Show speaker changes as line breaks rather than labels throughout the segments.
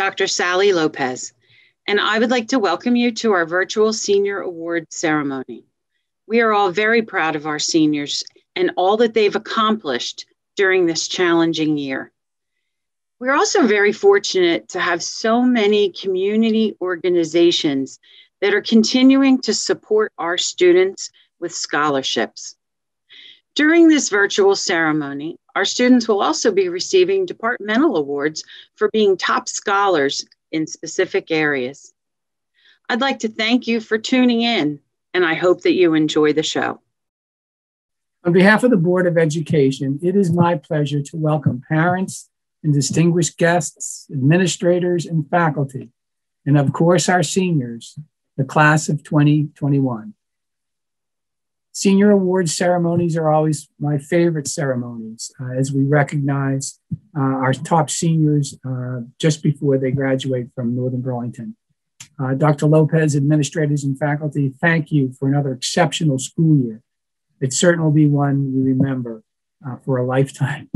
Dr. Sally Lopez, and I would like to welcome you to our virtual Senior Award ceremony. We are all very proud of our seniors and all that they've accomplished during this challenging year. We're also very fortunate to have so many community organizations that are continuing to support our students with scholarships. During this virtual ceremony, our students will also be receiving departmental awards for being top scholars in specific areas. I'd like to thank you for tuning in, and I hope that you enjoy the show.
On behalf of the Board of Education, it is my pleasure to welcome parents and distinguished guests, administrators, and faculty, and of course, our seniors, the class of 2021. Senior awards ceremonies are always my favorite ceremonies uh, as we recognize uh, our top seniors uh, just before they graduate from Northern Burlington. Uh, Dr. Lopez, administrators and faculty, thank you for another exceptional school year. It certainly will be one we remember uh, for a lifetime.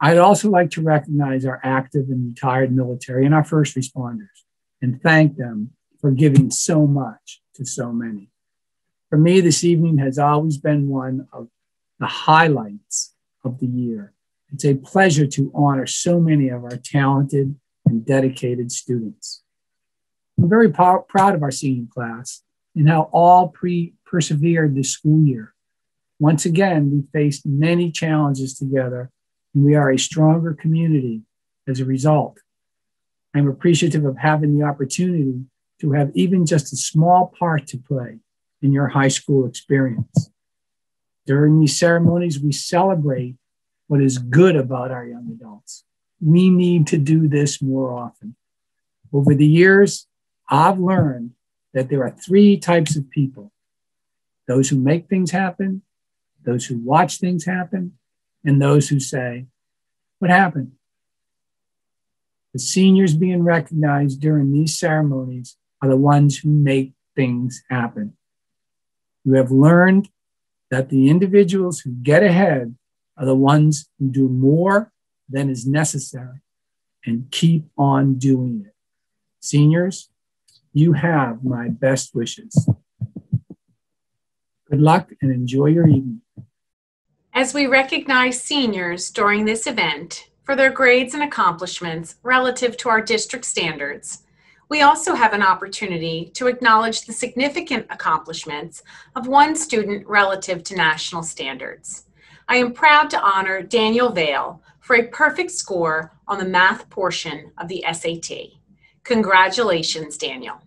I'd also like to recognize our active and retired military and our first responders and thank them for giving so much to so many. For me, this evening has always been one of the highlights of the year. It's a pleasure to honor so many of our talented and dedicated students. I'm very proud of our senior class and how all pre- persevered this school year. Once again, we faced many challenges together, and we are a stronger community as a result. I'm appreciative of having the opportunity to have even just a small part to play in your high school experience. During these ceremonies, we celebrate what is good about our young adults. We need to do this more often. Over the years, I've learned that there are three types of people those who make things happen, those who watch things happen, and those who say, What happened? The seniors being recognized during these ceremonies are the ones who make things happen. You have learned that the individuals who get ahead are the ones who do more than is necessary and keep on doing it. Seniors, you have my best wishes. Good luck and enjoy your evening.
As we recognize seniors during this event for their grades and accomplishments relative to our district standards, we also have an opportunity to acknowledge the significant accomplishments of one student relative to national standards. I am proud to honor Daniel Vale for a perfect score on the math portion of the SAT. Congratulations, Daniel.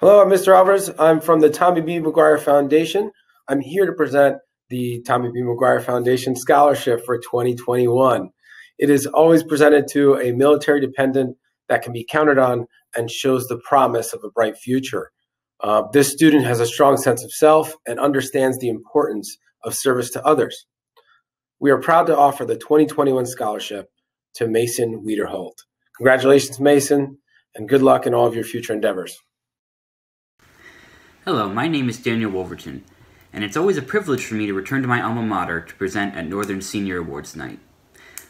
Hello, I'm Mr. Alvarez. I'm from the Tommy B. McGuire Foundation. I'm here to present the Tommy B. McGuire Foundation Scholarship for 2021. It is always presented to a military dependent that can be counted on and shows the promise of a bright future. Uh, this student has a strong sense of self and understands the importance of service to others. We are proud to offer the 2021 scholarship to Mason Wiederholt. Congratulations, Mason, and good luck in all of your future endeavors.
Hello, my name is Daniel Wolverton and it's always a privilege for me to return to my alma mater to present at Northern Senior Awards Night.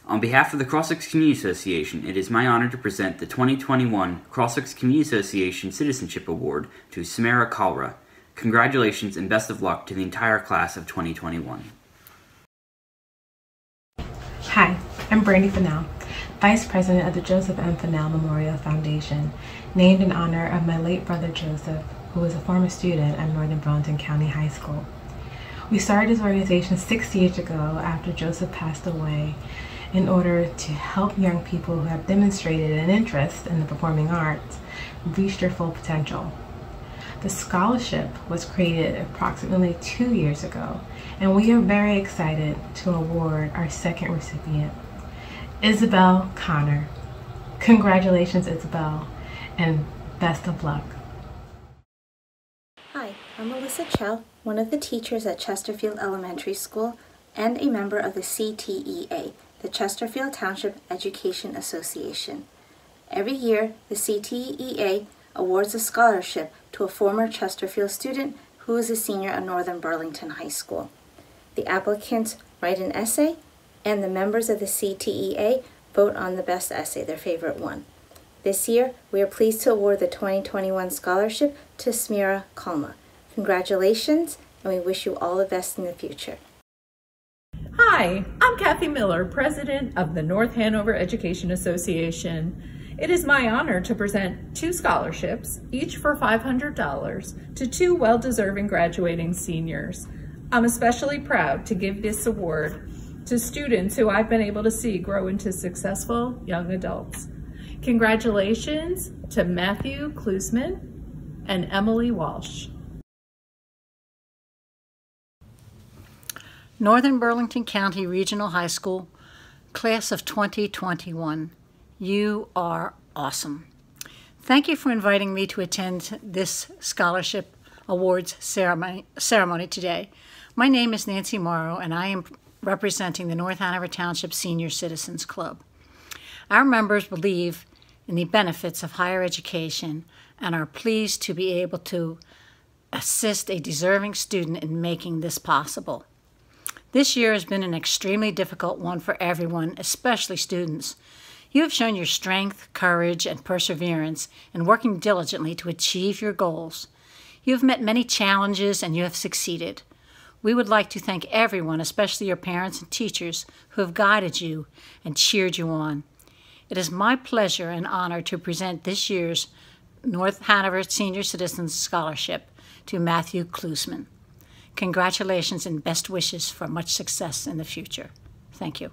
On behalf of the Crosswicks Community Association, it is my honor to present the 2021 Crosswicks Community Association Citizenship Award to Samara Kalra. Congratulations and best of luck to the entire class of 2021.
Hi, I'm Brandy Fennell, Vice President of the Joseph M. Fennell Memorial Foundation, named in honor of my late brother Joseph, who was a former student at Northern Burlington County High School. We started this organization six years ago after Joseph passed away in order to help young people who have demonstrated an interest in the performing arts reach their full potential. The scholarship was created approximately two years ago, and we are very excited to award our second recipient, Isabel Connor. Congratulations, Isabel, and best of luck.
Hi, I'm Melissa Chow, one of the teachers at Chesterfield Elementary School and a member of the CTEA, the Chesterfield Township Education Association. Every year, the CTEA awards a scholarship to a former Chesterfield student who is a senior at Northern Burlington High School. The applicants write an essay, and the members of the CTEA vote on the best essay, their favorite one. This year, we are pleased to award the 2021 scholarship to Smira Kalma. Congratulations, and we wish you all the best in the future.
Hi, I'm Kathy Miller, President of the North Hanover Education Association. It is my honor to present two scholarships, each for $500, to two well-deserving graduating seniors. I'm especially proud to give this award to students who I've been able to see grow into successful young adults. Congratulations to Matthew Klusman and Emily Walsh.
Northern Burlington County Regional High School, class of 2021. You are awesome. Thank you for inviting me to attend this scholarship awards ceremony, ceremony today. My name is Nancy Morrow, and I am representing the North Hanover Township Senior Citizens Club. Our members believe in the benefits of higher education and are pleased to be able to assist a deserving student in making this possible. This year has been an extremely difficult one for everyone, especially students. You have shown your strength, courage, and perseverance in working diligently to achieve your goals. You have met many challenges and you have succeeded. We would like to thank everyone, especially your parents and teachers, who have guided you and cheered you on. It is my pleasure and honor to present this year's North Hanover Senior Citizens Scholarship to Matthew Klusman. Congratulations and best wishes for much success in the future. Thank you.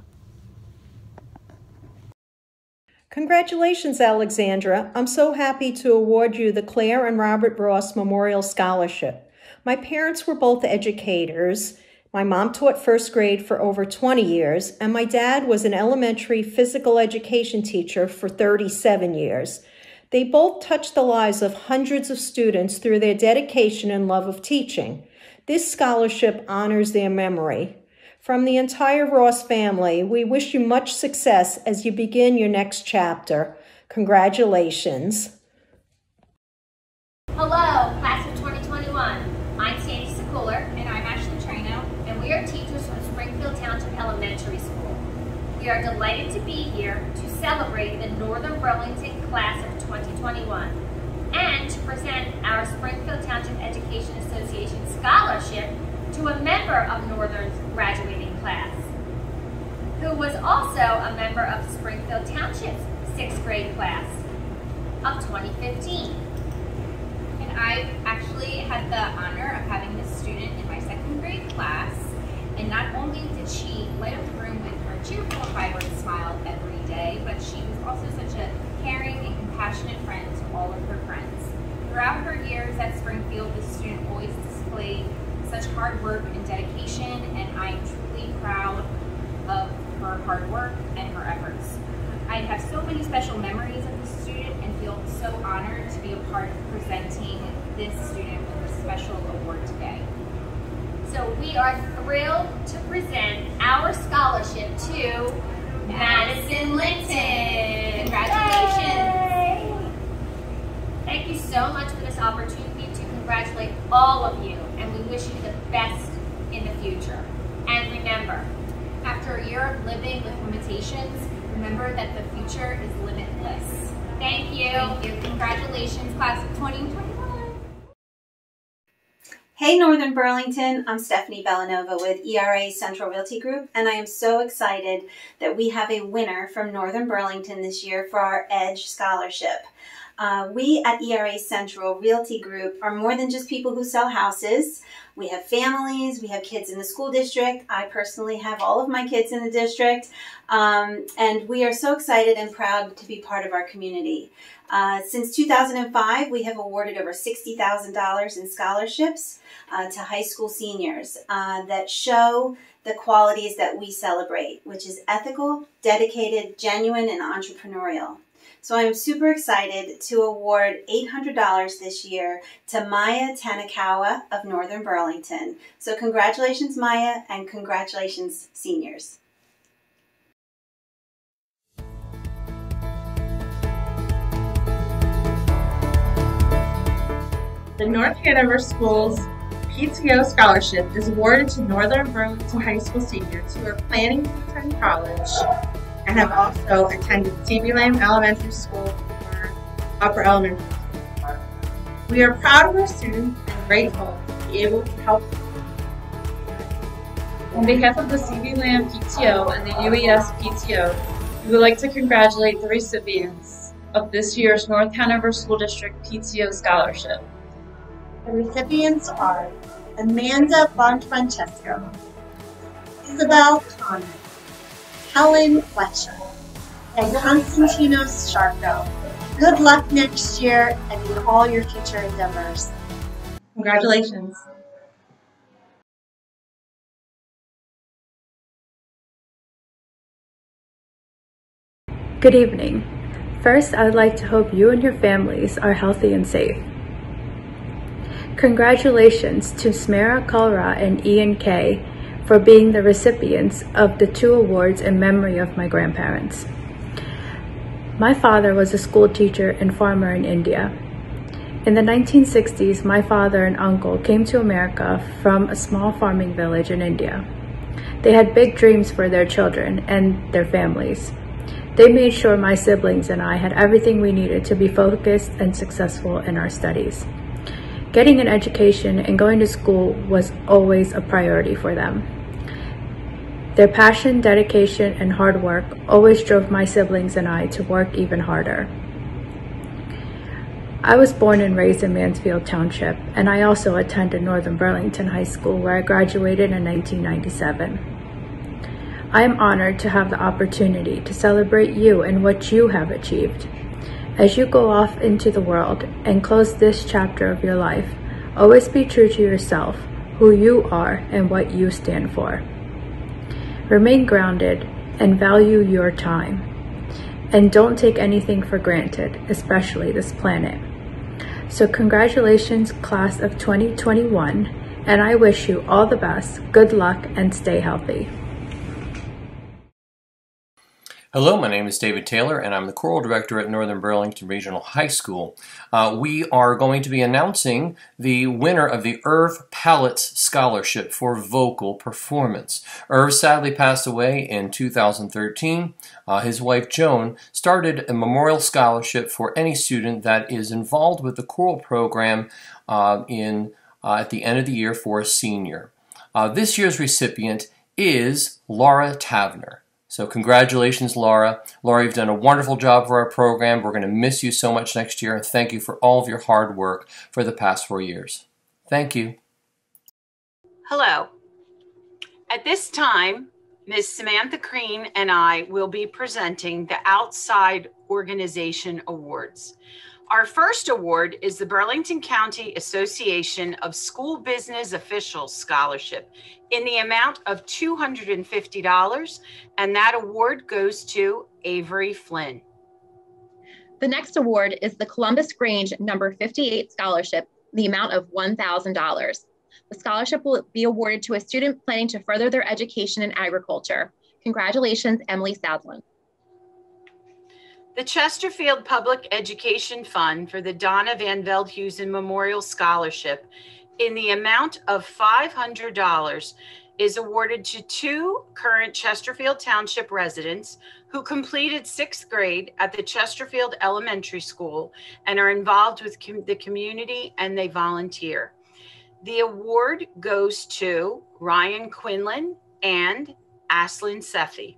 Congratulations, Alexandra. I'm so happy to award you the Claire and Robert Ross Memorial Scholarship. My parents were both educators. My mom taught first grade for over 20 years, and my dad was an elementary physical education teacher for 37 years. They both touched the lives of hundreds of students through their dedication and love of teaching. This scholarship honors their memory. From the entire Ross family, we wish you much success as you begin your next chapter. Congratulations.
Hello, class of 2021. I'm Sandy Sekuler.
And I'm Ashley Trano.
And we are teachers from Springfield Township Elementary School. We are delighted to be here to celebrate the Northern Burlington class of 2021 and to present our Springfield Township Education Association scholarship to a member of Northern's graduating class, who was also a member of Springfield Township's sixth grade class of 2015.
And I actually had the honor of having this student in my second grade class, and not only did she light up the room with her cheerful, vibrant smile every day, but she was also such a caring and compassionate friend to all of her friends. Throughout her years at Springfield, the student always displayed such hard work and dedication, and I'm truly proud of her hard work and her efforts. I have so many special memories of this student and feel so honored to be a part of presenting this student with a special award today.
So we are thrilled to present our scholarship to Madison Linton.
Congratulations.
Thank you so much for this opportunity to congratulate all of you and we wish you the best in the future. And remember,
after a year of living with limitations, remember that the future is limitless.
Thank you.
Thank you. Congratulations, class of 2021.
Hey Northern Burlington, I'm Stephanie Bellanova with ERA Central Realty Group, and I am so excited that we have a winner from Northern Burlington this year for our EDGE Scholarship. Uh, we at ERA Central Realty Group are more than just people who sell houses. We have families, we have kids in the school district. I personally have all of my kids in the district. Um, and we are so excited and proud to be part of our community. Uh, since 2005, we have awarded over $60,000 in scholarships uh, to high school seniors uh, that show the qualities that we celebrate, which is ethical, dedicated, genuine, and entrepreneurial. So I'm super excited to award $800 this year to Maya Tanakawa of Northern Burlington. So congratulations, Maya, and congratulations, seniors.
The North Hanover Schools PTO Scholarship is awarded to Northern Burlington High School seniors who are planning to attend college and have also attended C.B. Lamb Elementary School or Upper Elementary School. We are proud of our students and grateful to be able to help them. on behalf of the C.B. Lamb PTO and the UES PTO, we would like to congratulate the recipients of this year's North Hanover School District PTO Scholarship.
The recipients are Amanda Bonfrancesco, Isabel Connor, Helen Fletcher, and Constantinos Sharko. Good luck next year and in all your future endeavors.
Congratulations.
Good evening. First, I would like to hope you and your families are healthy and safe. Congratulations to Smera Kalra and Ian Kay for being the recipients of the two awards in memory of my grandparents. My father was a school teacher and farmer in India. In the 1960s, my father and uncle came to America from a small farming village in India. They had big dreams for their children and their families. They made sure my siblings and I had everything we needed to be focused and successful in our studies. Getting an education and going to school was always a priority for them. Their passion, dedication, and hard work always drove my siblings and I to work even harder. I was born and raised in Mansfield Township, and I also attended Northern Burlington High School where I graduated in 1997. I am honored to have the opportunity to celebrate you and what you have achieved. As you go off into the world and close this chapter of your life, always be true to yourself, who you are, and what you stand for. Remain grounded and value your time. And don't take anything for granted, especially this planet. So, congratulations, class of 2021, and I wish you all the best, good luck, and stay healthy.
Hello, my name is David Taylor, and I'm the choral director at Northern Burlington Regional High School. Uh, we are going to be announcing the winner of the Irv Palitz Scholarship for Vocal Performance. Irv sadly passed away in 2013. Uh, his wife Joan started a memorial scholarship for any student that is involved with the choral program uh, in uh, at the end of the year for a senior. Uh, this year's recipient is Laura Tavner. So congratulations, Laura. Laura, you've done a wonderful job for our program. We're going to miss you so much next year, and thank you for all of your hard work for the past four years. Thank you.
Hello. At this time, Ms. Samantha Crean and I will be presenting the Outside Organization Awards. Our first award is the Burlington County Association of School Business Officials Scholarship in the amount of $250, and that award goes to Avery Flynn.
The next award is the Columbus Grange number 58 scholarship, the amount of $1,000. The scholarship will be awarded to a student planning to further their education in agriculture. Congratulations, Emily Sadlin.
The Chesterfield Public Education Fund for the Donna Van Veldhuizen Memorial Scholarship in the amount of $500 is awarded to two current Chesterfield Township residents who completed sixth grade at the Chesterfield Elementary School and are involved with com- the community and they volunteer. The award goes to Ryan Quinlan and Aslin Sefi.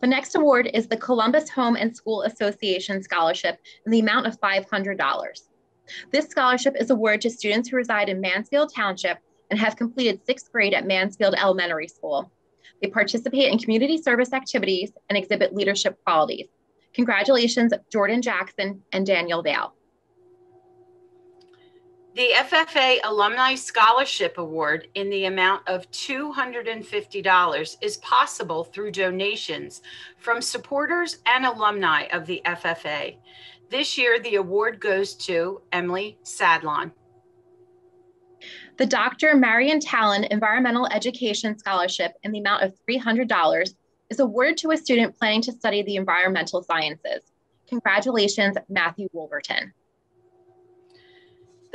The next award is the Columbus Home and School Association Scholarship in the amount of $500. This scholarship is awarded to students who reside in Mansfield Township and have completed sixth grade at Mansfield Elementary School. They participate in community service activities and exhibit leadership qualities. Congratulations, Jordan Jackson and Daniel Vale.
The FFA Alumni Scholarship Award in the amount of $250 is possible through donations from supporters and alumni of the FFA. This year, the award goes to Emily Sadlon.
The Dr. Marion Talon Environmental Education Scholarship in the amount of $300 is awarded to a student planning to study the environmental sciences. Congratulations, Matthew Wolverton.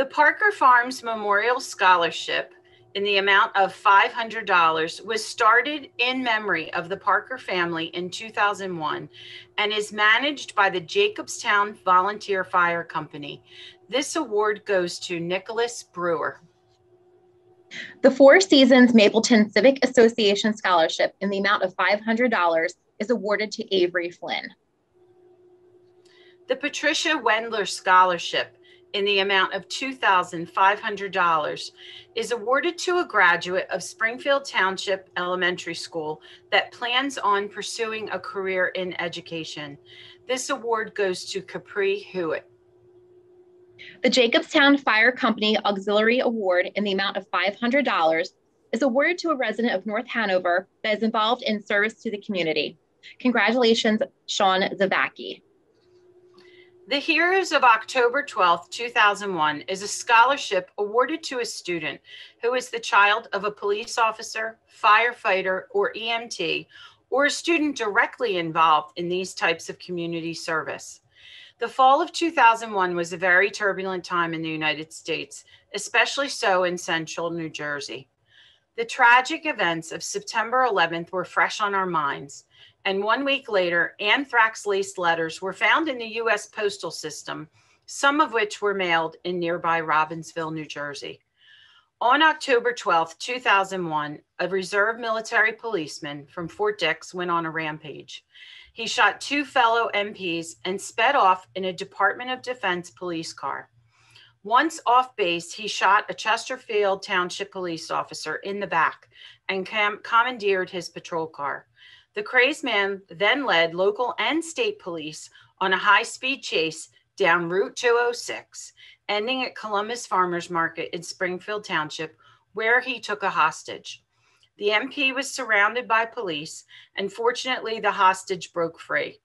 The Parker Farms Memorial Scholarship in the amount of $500 was started in memory of the Parker family in 2001 and is managed by the Jacobstown Volunteer Fire Company. This award goes to Nicholas Brewer.
The Four Seasons Mapleton Civic Association Scholarship in the amount of $500 is awarded to Avery Flynn.
The Patricia Wendler Scholarship in the amount of $2,500 is awarded to a graduate of Springfield Township Elementary School that plans on pursuing a career in education. This award goes to Capri Hewitt.
The Jacobstown Fire Company Auxiliary Award in the amount of $500 is awarded to a resident of North Hanover that is involved in service to the community. Congratulations, Sean Zavacki.
The Heroes of October 12, 2001 is a scholarship awarded to a student who is the child of a police officer, firefighter, or EMT, or a student directly involved in these types of community service. The fall of 2001 was a very turbulent time in the United States, especially so in central New Jersey. The tragic events of September 11th were fresh on our minds and one week later, anthrax laced letters were found in the U.S. postal system, some of which were mailed in nearby Robbinsville, New Jersey. On October 12, 2001, a reserve military policeman from Fort Dix went on a rampage. He shot two fellow MPs and sped off in a Department of Defense police car. Once off base, he shot a Chesterfield Township police officer in the back and commandeered his patrol car. The crazed man then led local and state police on a high speed chase down Route 206, ending at Columbus Farmers Market in Springfield Township, where he took a hostage. The MP was surrounded by police, and fortunately, the hostage broke free.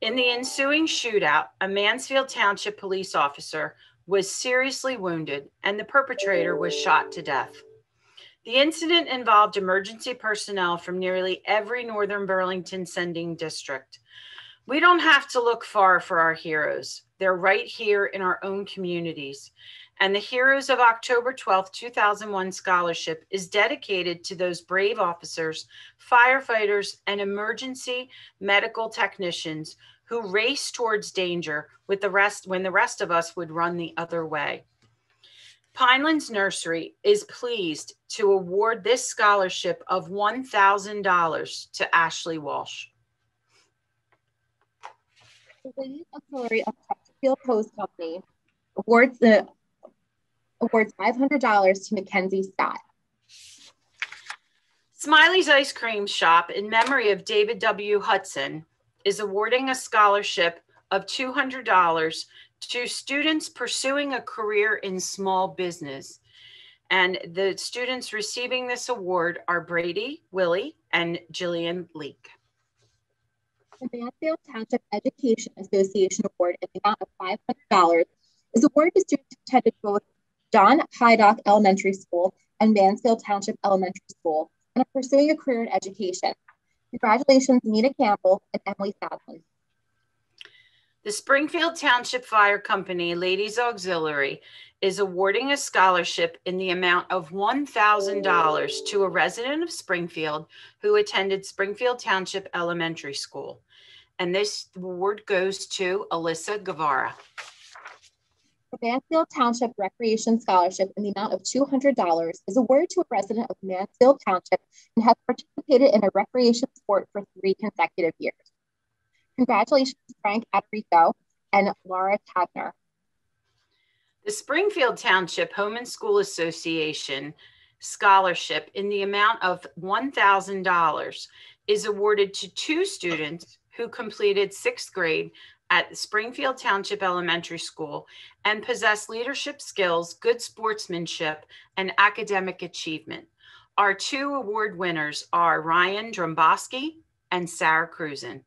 In the ensuing shootout, a Mansfield Township police officer was seriously wounded, and the perpetrator was shot to death. The incident involved emergency personnel from nearly every northern Burlington sending district. We don't have to look far for our heroes. They're right here in our own communities. And the Heroes of October 12, 2001 scholarship is dedicated to those brave officers, firefighters, and emergency medical technicians who race towards danger with the rest when the rest of us would run the other way. Pinelands Nursery is pleased to award this scholarship of $1,000 to Ashley Walsh.
The Ladies Auxiliary of Chesterfield Post Company awards the awards $500 to Mackenzie Scott.
Smiley's Ice Cream Shop, in memory of David W. Hudson, is awarding a scholarship of $200 to students pursuing a career in small business. And the students receiving this award are Brady Willie and Jillian Leake.
The Mansfield Township Education Association Award in the amount of $500 is awarded to students who attended both John Hydock Elementary School and Mansfield Township Elementary School and are pursuing a career in education. Congratulations, Nina Campbell and Emily Sadlin.
The Springfield Township Fire Company Ladies Auxiliary is awarding a scholarship in the amount of $1,000 to a resident of Springfield who attended Springfield Township Elementary School. And this award goes to Alyssa Guevara.
The Mansfield Township Recreation Scholarship in the amount of $200 is awarded to a resident of Mansfield Township and has participated in a recreation sport for three consecutive years. Congratulations, Frank Adrico and Laura Tadner.
The Springfield Township Home and School Association scholarship in the amount of $1,000 is awarded to two students who completed sixth grade at Springfield Township Elementary School and possess leadership skills, good sportsmanship, and academic achievement. Our two award winners are Ryan Dromboski and Sarah Cruzen.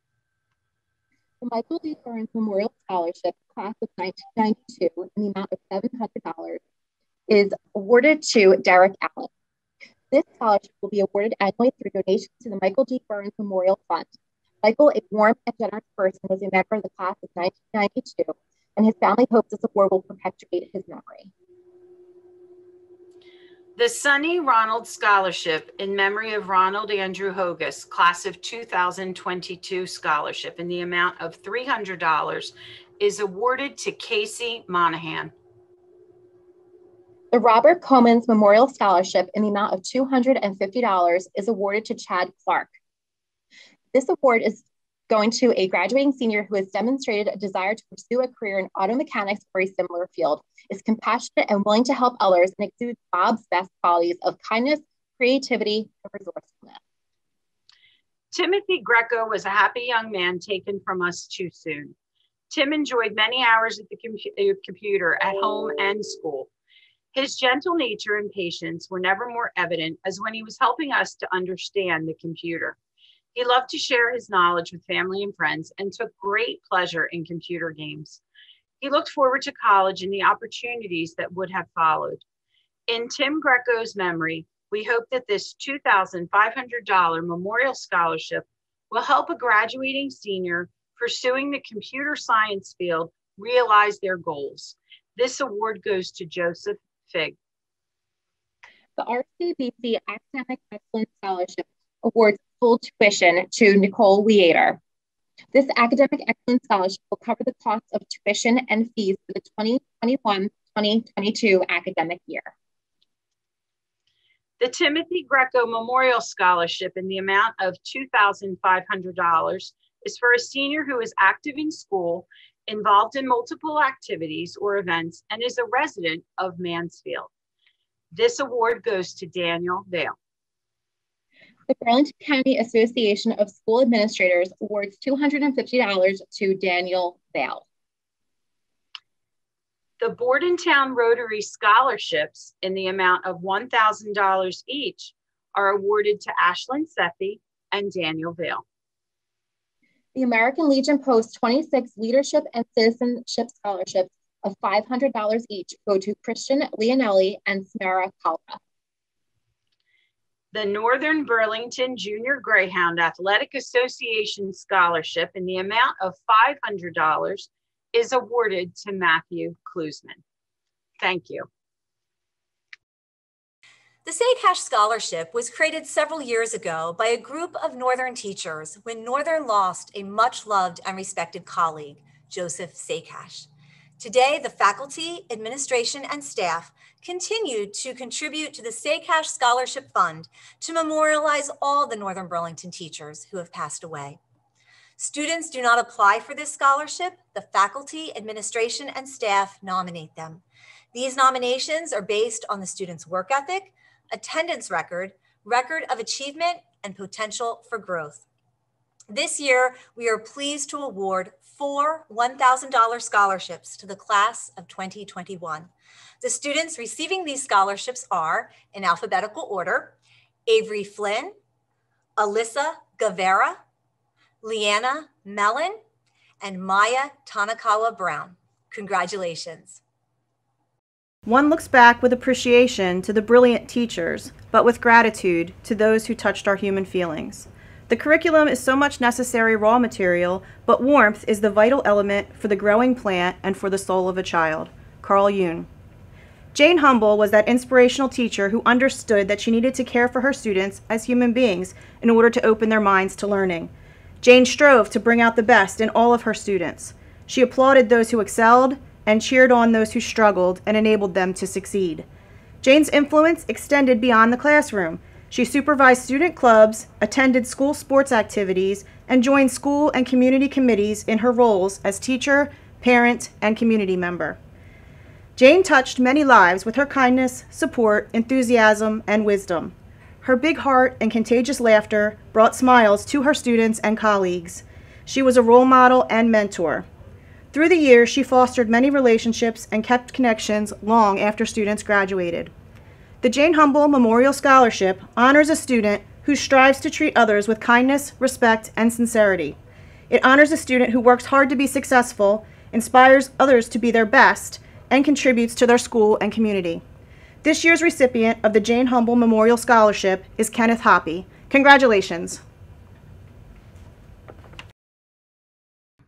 Michael D. Burns Memorial Scholarship, class of 1992, in the amount of $700, is awarded to Derek Allen. This scholarship will be awarded annually through donations to the Michael D. Burns Memorial Fund. Michael, a warm and generous person, was a member of the class of 1992, and his family hopes this award will perpetuate his memory.
The Sonny Ronald Scholarship in memory of Ronald Andrew Hogus, class of 2022 scholarship in the amount of $300 is awarded to Casey Monahan.
The Robert Comans Memorial Scholarship in the amount of $250 is awarded to Chad Clark. This award is going to a graduating senior who has demonstrated a desire to pursue a career in auto mechanics or a similar field, is compassionate and willing to help others, and exudes Bob's best qualities of kindness, creativity, and resourcefulness.
Timothy Greco was a happy young man taken from us too soon. Tim enjoyed many hours at the com uh, computer at home and school. His gentle nature and patience were never more evident as when he was helping us to understand the computer. He loved to share his knowledge with family and friends and took great pleasure in computer games. He looked forward to college and the opportunities that would have followed. In Tim Greco's memory, we hope that this $2,500 memorial scholarship will help a graduating senior pursuing the computer science field realize their goals. This award goes to Joseph Fig.
The RCBC Academic Excellence Scholarship awards full tuition to Nicole Leader. This Academic Excellence Scholarship will cover the cost of tuition and fees for the 2021-2022 academic year.
The Timothy Greco Memorial Scholarship in the amount of $2,500 is for a senior who is active in school involved in multiple activities or events, and is a resident of Mansfield. This award goes to Daniel Vale.
The Burlington County Association of School Administrators awards $250 to Daniel Vale.
The Bordentown Rotary scholarships in the amount of $1,000 each are awarded to Ashlyn Seppi and Daniel Vale
the American Legion Post 26 Leadership and Citizenship Scholarships of $500 each go to Christian Leonelli and Samara Kalra.
The Northern Burlington Junior Greyhound Athletic Association Scholarship in the amount of $500 is awarded to Matthew Klusman. Thank you.
The SACASH Scholarship was created several years ago by a group of Northern teachers when Northern lost a much loved and respected colleague, Joseph SACASH. Today, the faculty, administration, and staff continue to contribute to the SACASH Scholarship Fund to memorialize all the Northern Burlington teachers who have passed away. Students do not apply for this scholarship. The faculty, administration, and staff nominate them. These nominations are based on the student's work ethic, attendance record, record of achievement, and potential for growth. This year, we are pleased to award four $1,000 scholarships to the class of 2021. The students receiving these scholarships are, in alphabetical order, Avery Flynn, Alyssa Guevara, Leanna Mellon, and Maya Tanakawa Brown. Congratulations.
One looks back with appreciation to the brilliant teachers, but with gratitude to those who touched our human feelings. The curriculum is so much necessary raw material, but warmth is the vital element for the growing plant and for the soul of a child. Carl Jung. Jane Humble was that inspirational teacher who understood that she needed to care for her students as human beings in order to open their minds to learning. Jane strove to bring out the best in all of her students. She applauded those who excelled and cheered on those who struggled and enabled them to succeed. Jane's influence extended beyond the classroom. She supervised student clubs, attended school sports activities, and joined school and community committees in her roles as teacher, parent, and community member. Jane touched many lives with her kindness, support, enthusiasm, and wisdom. Her big heart and contagious laughter brought smiles to her students and colleagues. She was a role model and mentor. Through the years, she fostered many relationships and kept connections long after students graduated. The Jane Humble Memorial Scholarship honors a student who strives to treat others with kindness, respect, and sincerity. It honors a student who works hard to be successful, inspires others to be their best, and contributes to their school and community. This year's recipient of the Jane Humble Memorial Scholarship is Kenneth Hoppy. Congratulations.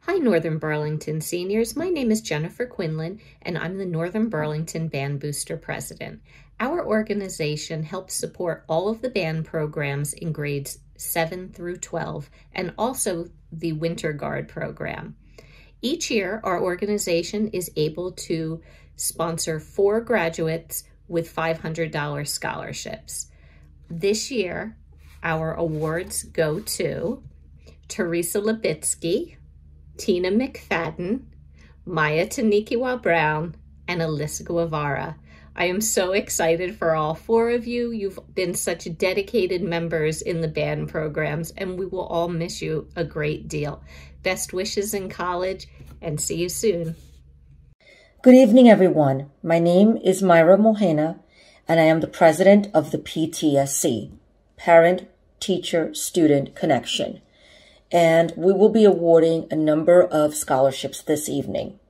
Hi, Northern Burlington seniors. My name is Jennifer Quinlan, and I'm the Northern Burlington Band Booster President. Our organization helps support all of the band programs in grades 7 through 12 and also the Winter Guard program. Each year, our organization is able to sponsor four graduates with $500 scholarships. This year, our awards go to Teresa Labitsky, Tina McFadden, Maya Tanakawa Brown, and Alyssa Guevara. I am so excited for all four of you. You've been such dedicated members in the band programs, and we will all miss you a great deal. Best wishes in college, and see you soon.
Good evening, everyone. My name is Myra Mohena, and I am the president of the PTSC, Parent Teacher Student Connection. And we will be awarding a number of scholarships this evening.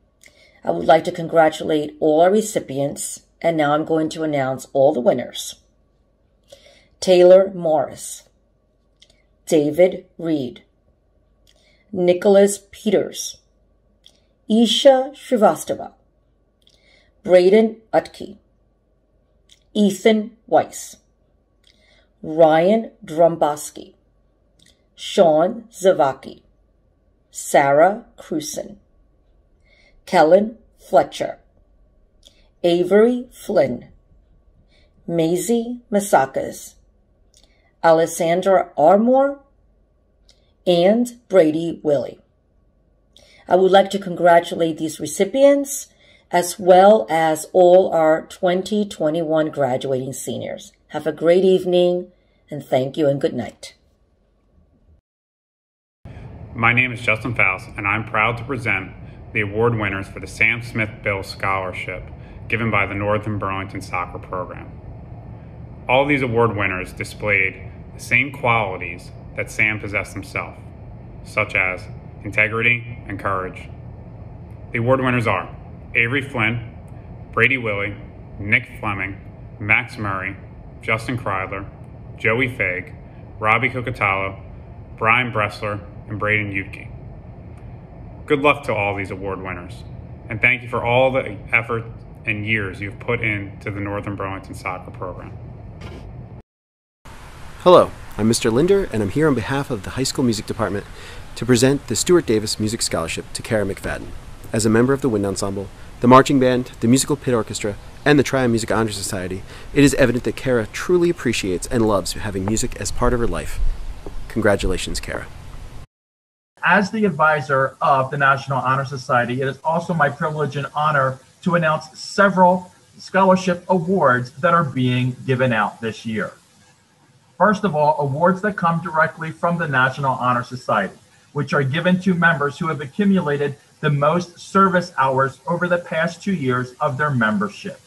I would like to congratulate all our recipients and now I'm going to announce all the winners. Taylor Morris, David Reed, Nicholas Peters, Isha Srivastava, Braden Utke, Ethan Weiss, Ryan Drumboski, Sean Zavacki, Sarah Cruson, Kellen Fletcher, Avery Flynn, Maisie Masakas, Alessandra Armour, and Brady Willie. I would like to congratulate these recipients as well as all our 2021 graduating seniors. Have a great evening and thank you and good night.
My name is Justin Faust and I'm proud to present the award winners for the Sam Smith Bill Scholarship given by the Northern Burlington Soccer Program. All these award winners displayed the same qualities that Sam possessed himself, such as integrity and courage. The award winners are Avery Flynn, Brady Willie, Nick Fleming, Max Murray, Justin Kreidler, Joey Fag, Robbie Cucatalo, Brian Bressler, and Braden Utke. Good luck to all these award winners, and thank you for all the effort and years you've put into the Northern Burlington soccer program.
Hello, I'm Mr. Linder, and I'm here on behalf of the High School Music Department to present the Stuart Davis Music Scholarship to Kara McFadden. As a member of the Wind Ensemble, the Marching Band, the Musical Pit Orchestra, and the Triad Music Honor Society, it is evident that Kara truly appreciates and loves having music as part of her life. Congratulations, Kara.
As the advisor of the National Honor Society, it is also my privilege and honor to announce several scholarship awards that are being given out this year. First of all, awards that come directly from the National Honor Society, which are given to members who have accumulated the most service hours over the past two years of their membership.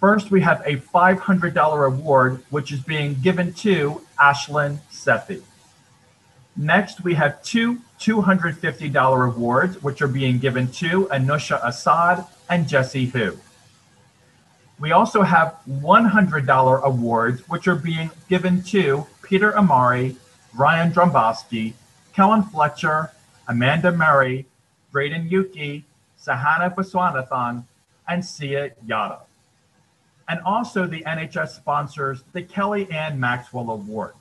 First, we have a $500 award, which is being given to Ashlyn Sethi. Next, we have two $250 awards, which are being given to Anusha Assad and Jesse Hu. We also have $100 awards, which are being given to Peter Amari, Ryan Dromboski, Kellen Fletcher, Amanda Murray, Braden Yuki, Sahana Paswanathan, and Sia Yada. And also the NHS sponsors the Kelly Ann Maxwell Award.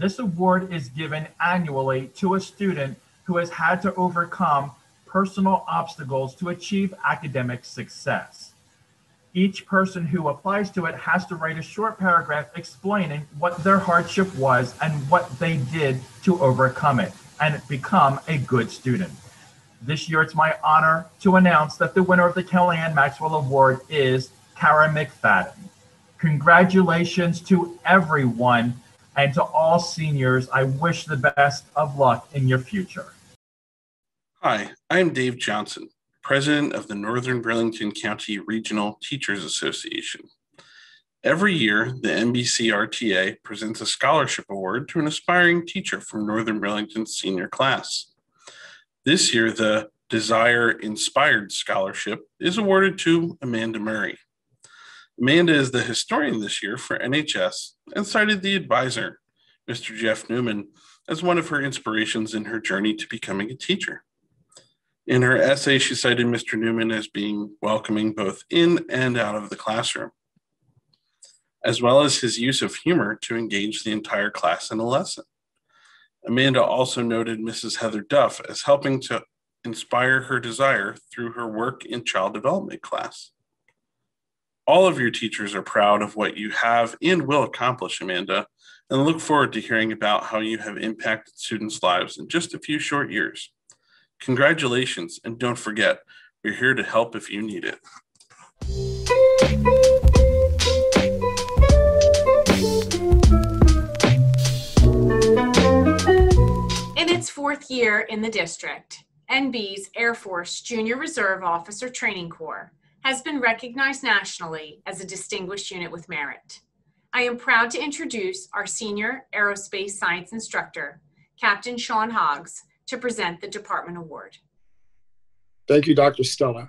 This award is given annually to a student who has had to overcome personal obstacles to achieve academic success. Each person who applies to it has to write a short paragraph explaining what their hardship was and what they did to overcome it and become a good student. This year, it's my honor to announce that the winner of the Kellyanne Maxwell Award is Kara McFadden. Congratulations to everyone and to all seniors. I wish the best of luck in your future.
Hi, I am Dave Johnson, President of the Northern Burlington County Regional Teachers Association. Every year, the NBCRTA presents a scholarship award to an aspiring teacher from Northern Burlington's senior class. This year, the Desire Inspired Scholarship is awarded to Amanda Murray. Amanda is the historian this year for NHS and cited the advisor, Mr. Jeff Newman, as one of her inspirations in her journey to becoming a teacher. In her essay, she cited Mr. Newman as being welcoming both in and out of the classroom. as well as his use of humor to engage the entire class in a lesson. Amanda also noted Mrs. Heather Duff as helping to inspire her desire through her work in child development class. All of your teachers are proud of what you have and will accomplish, Amanda, and look forward to hearing about how you have impacted students' lives in just a few short years. Congratulations, and don't forget, we're here to help if you need it.
In its fourth year in the district, NB's Air Force Junior Reserve Officer Training Corps has been recognized nationally as a distinguished unit with merit. I am proud to introduce our senior aerospace science instructor, Captain Sean Hoggs, to present the department award.
Thank you, Dr. Stella.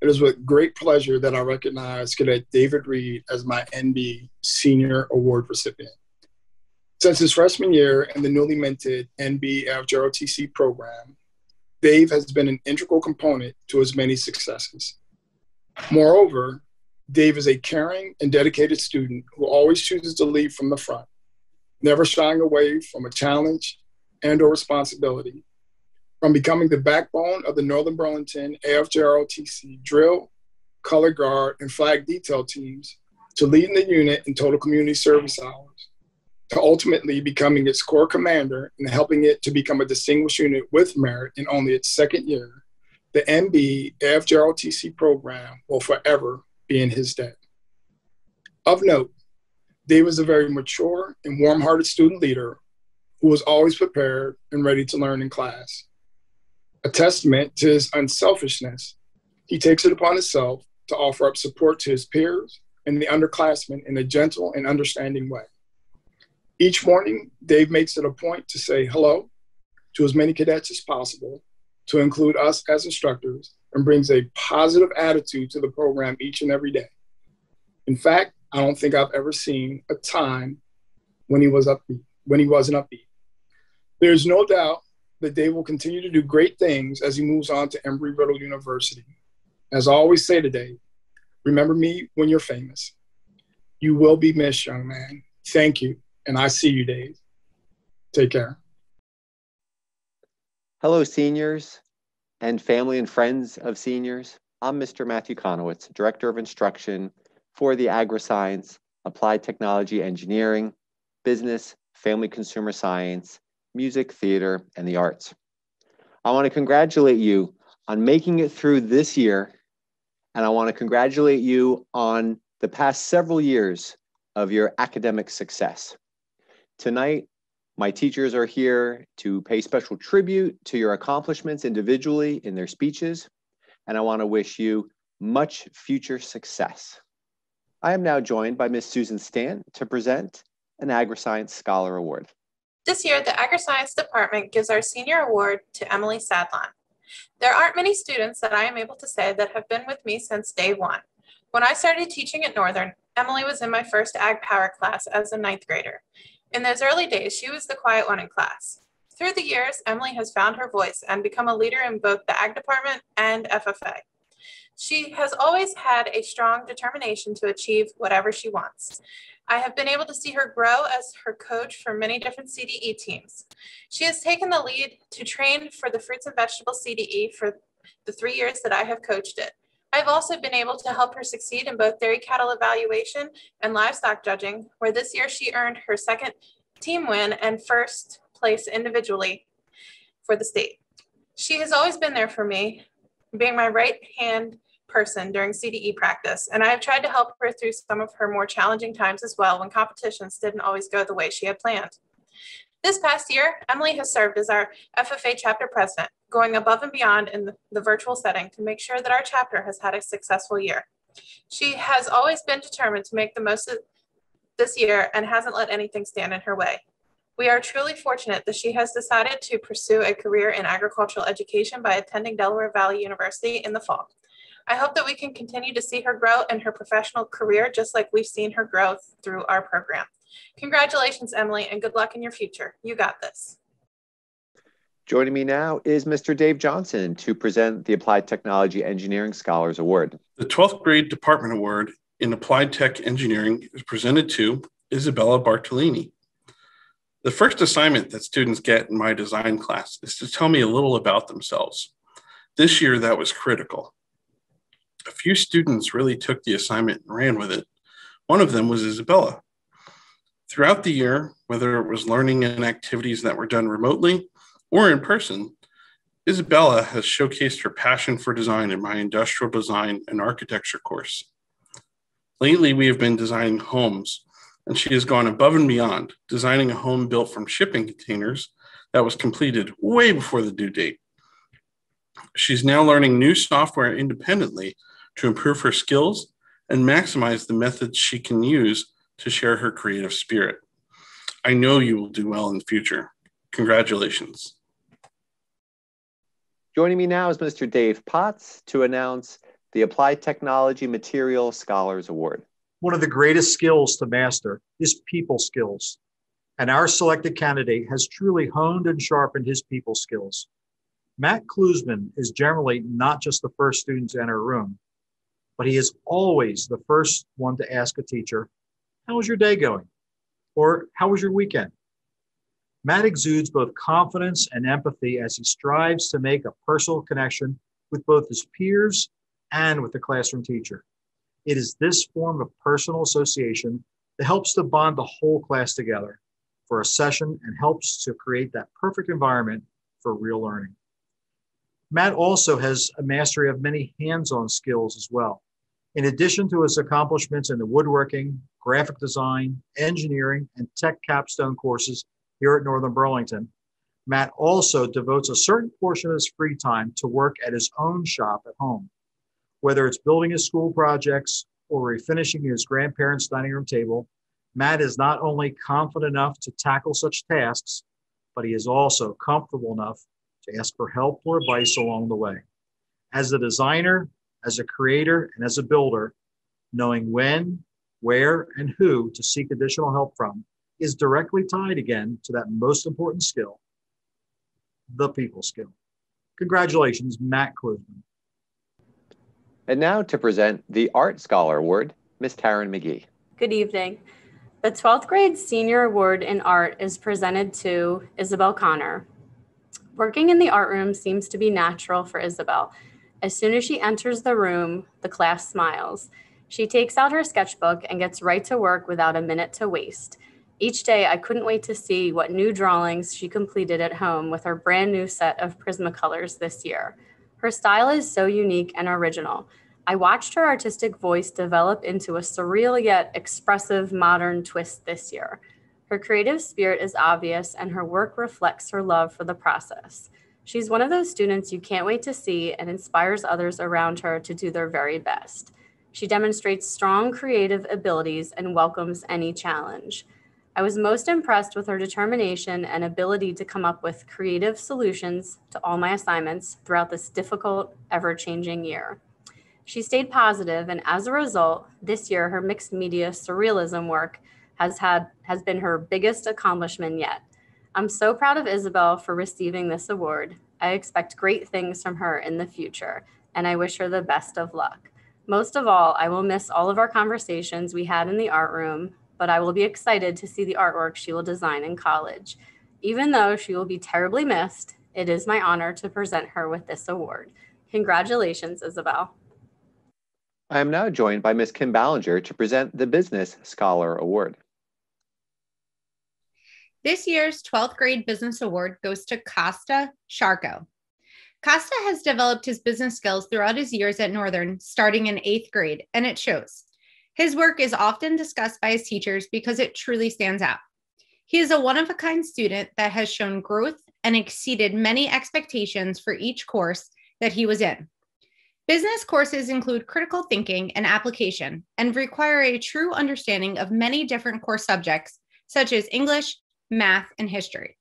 It is with great pleasure that I recognize Cadet David Reed as my NB Senior Award recipient. Since his freshman year in the newly minted NB AFJROTC program, Dave has been an integral component to his many successes. Moreover, Dave is a caring and dedicated student who always chooses to lead from the front, never shying away from a challenge and or responsibility. From becoming the backbone of the Northern Burlington AFJROTC drill, color guard, and flag detail teams to leading the unit in total community service hours, to ultimately becoming its corps commander and helping it to become a distinguished unit with merit in only its second year, the NB AFJROTC program will forever be in his debt. Of note, Dave was a very mature and warm hearted student leader who was always prepared and ready to learn in class. A testament to his unselfishness, he takes it upon himself to offer up support to his peers and the underclassmen in a gentle and understanding way. Each morning, Dave makes it a point to say hello to as many cadets as possible, to include us as instructors, and brings a positive attitude to the program each and every day. In fact, I don't think I've ever seen a time when he was upbeat, when he wasn't upbeat. There's no doubt that Dave will continue to do great things as he moves on to Embry-Riddle University. As I always say today, remember me when you're famous. You will be missed, young man. Thank you, and I see you, Dave. Take care.
Hello, seniors and family and friends of seniors. I'm Mr. Matthew Conowitz, Director of Instruction for the AgriScience, Applied Technology Engineering, Business, Family Consumer Science, Music, Theater, and the Arts. I want to congratulate you on making it through this year, and I want to congratulate you on the past several years of your academic success. Tonight, my teachers are here to pay special tribute to your accomplishments individually in their speeches, and I want to wish you much future success. I am now joined by Ms. Susan Stant to present an AgriScience Scholar Award.
This year, the AgriScience Department gives our senior award to Emily Sadlon. There aren't many students that I am able to say that have been with me since day one. When I started teaching at Northern, Emily was in my first Ag Power class as a ninth grader. In those early days, she was the quiet one in class. Through the years, Emily has found her voice and become a leader in both the Ag Department and FFA. She has always had a strong determination to achieve whatever she wants. I have been able to see her grow as her coach for many different CDE teams. She has taken the lead to train for the fruits and vegetables CDE for the three years that I have coached it. I've also been able to help her succeed in both dairy cattle evaluation and livestock judging, where this year she earned her second team win and first place individually for the state. She has always been there for me, being my right hand person during CDE practice, and I have tried to help her through some of her more challenging times as well when competitions didn't always go the way she had planned. This past year, Emily has served as our FFA chapter president, going above and beyond in the, virtual setting to make sure that our chapter has had a successful year. She has always been determined to make the most of this year and hasn't let anything stand in her way. We are truly fortunate that she has decided to pursue a career in agricultural education by attending Delaware Valley University in the fall. I hope that we can continue to see her grow in her professional career just like we've seen her grow through our program. Congratulations, Emily, and good luck in your future. You got this.
Joining me now is Mr. Dave Johnson to present the Applied Technology Engineering Scholars Award.
The 12th grade department award in Applied Tech Engineering is presented to Isabella Bartolini. The first assignment that students get in my design class is to tell me a little about themselves. This year, that was critical. A few students really took the assignment and ran with it. One of them was Isabella. Throughout the year, whether it was learning and activities that were done remotely or in person, Isabella has showcased her passion for design in my industrial design and architecture course. Lately, we have been designing homes, and she has gone above and beyond, designing a home built from shipping containers that was completed way before the due date. She's now learning new software independently to improve her skills and maximize the methods she can use to share her creative spirit. I know you will do well in the future. Congratulations.
Joining me now is Mr. Dave Potts to announce the Applied Technology Material Scholars Award.
One of the greatest skills to master is people skills. And our selected candidate has truly honed and sharpened his people skills. Matt Klusman is generally not just the first student to enter a room, but he is always the first one to ask a teacher, How was your day going? Or how was your weekend? Matt exudes both confidence and empathy as he strives to make a personal connection with both his peers and with the classroom teacher. It is this form of personal association that helps to bond the whole class together for a session and helps to create that perfect environment for real learning. Matt also has a mastery of many hands on skills as well. In addition to his accomplishments in the woodworking, graphic design, engineering, and tech capstone courses here at Northern Burlington, Matt also devotes a certain portion of his free time to work at his own shop at home. Whether it's building his school projects or refinishing his grandparents' dining room table, Matt is not only confident enough to tackle such tasks, but he is also comfortable enough to ask for help or advice along the way. As a designer, as a creator, and as a builder, knowing when, where, and who to seek additional help from is directly tied again to that most important skill, the people skill. Congratulations, Matt Klusman.
And now to present the Art Scholar Award, Ms. Taryn McGee.
Good evening. The 12th grade Senior Award in Art is presented to Isabel Connor. Working in the art room seems to be natural for Isabel. As soon as she enters the room, the class smiles. She takes out her sketchbook and gets right to work without a minute to waste. Each day, I couldn't wait to see what new drawings she completed at home with her brand new set of Prismacolors this year. Her style is so unique and original. I watched her artistic voice develop into a surreal yet expressive modern twist this year. Her creative spirit is obvious, and her work reflects her love for the process. She's one of those students you can't wait to see and inspires others around her to do their very best. She demonstrates strong creative abilities and welcomes any challenge. I was most impressed with her determination and ability to come up with creative solutions to all my assignments throughout this difficult, ever changing year. She stayed positive, and as a result, this year her mixed media surrealism work has had has been her biggest accomplishment yet. I'm so proud of Isabel for receiving this award. I expect great things from her in the future, and I wish her the best of luck. Most of all, I will miss all of our conversations we had in the art room, but I will be excited to see the artwork she will design in college. Even though she will be terribly missed, it is my honor to present her with this award. Congratulations, Isabel.
I am now joined by Ms. Kim Ballinger to present the Business Scholar Award.
This year's 12th grade business award goes to Costa Sharko. Costa has developed his business skills throughout his years at Northern, starting in eighth grade, and it shows. His work is often discussed by his teachers because it truly stands out. He is a one of a kind student that has shown growth and exceeded many expectations for each course that he was in. Business courses include critical thinking and application and require a true understanding of many different core subjects, such as English, math, and history.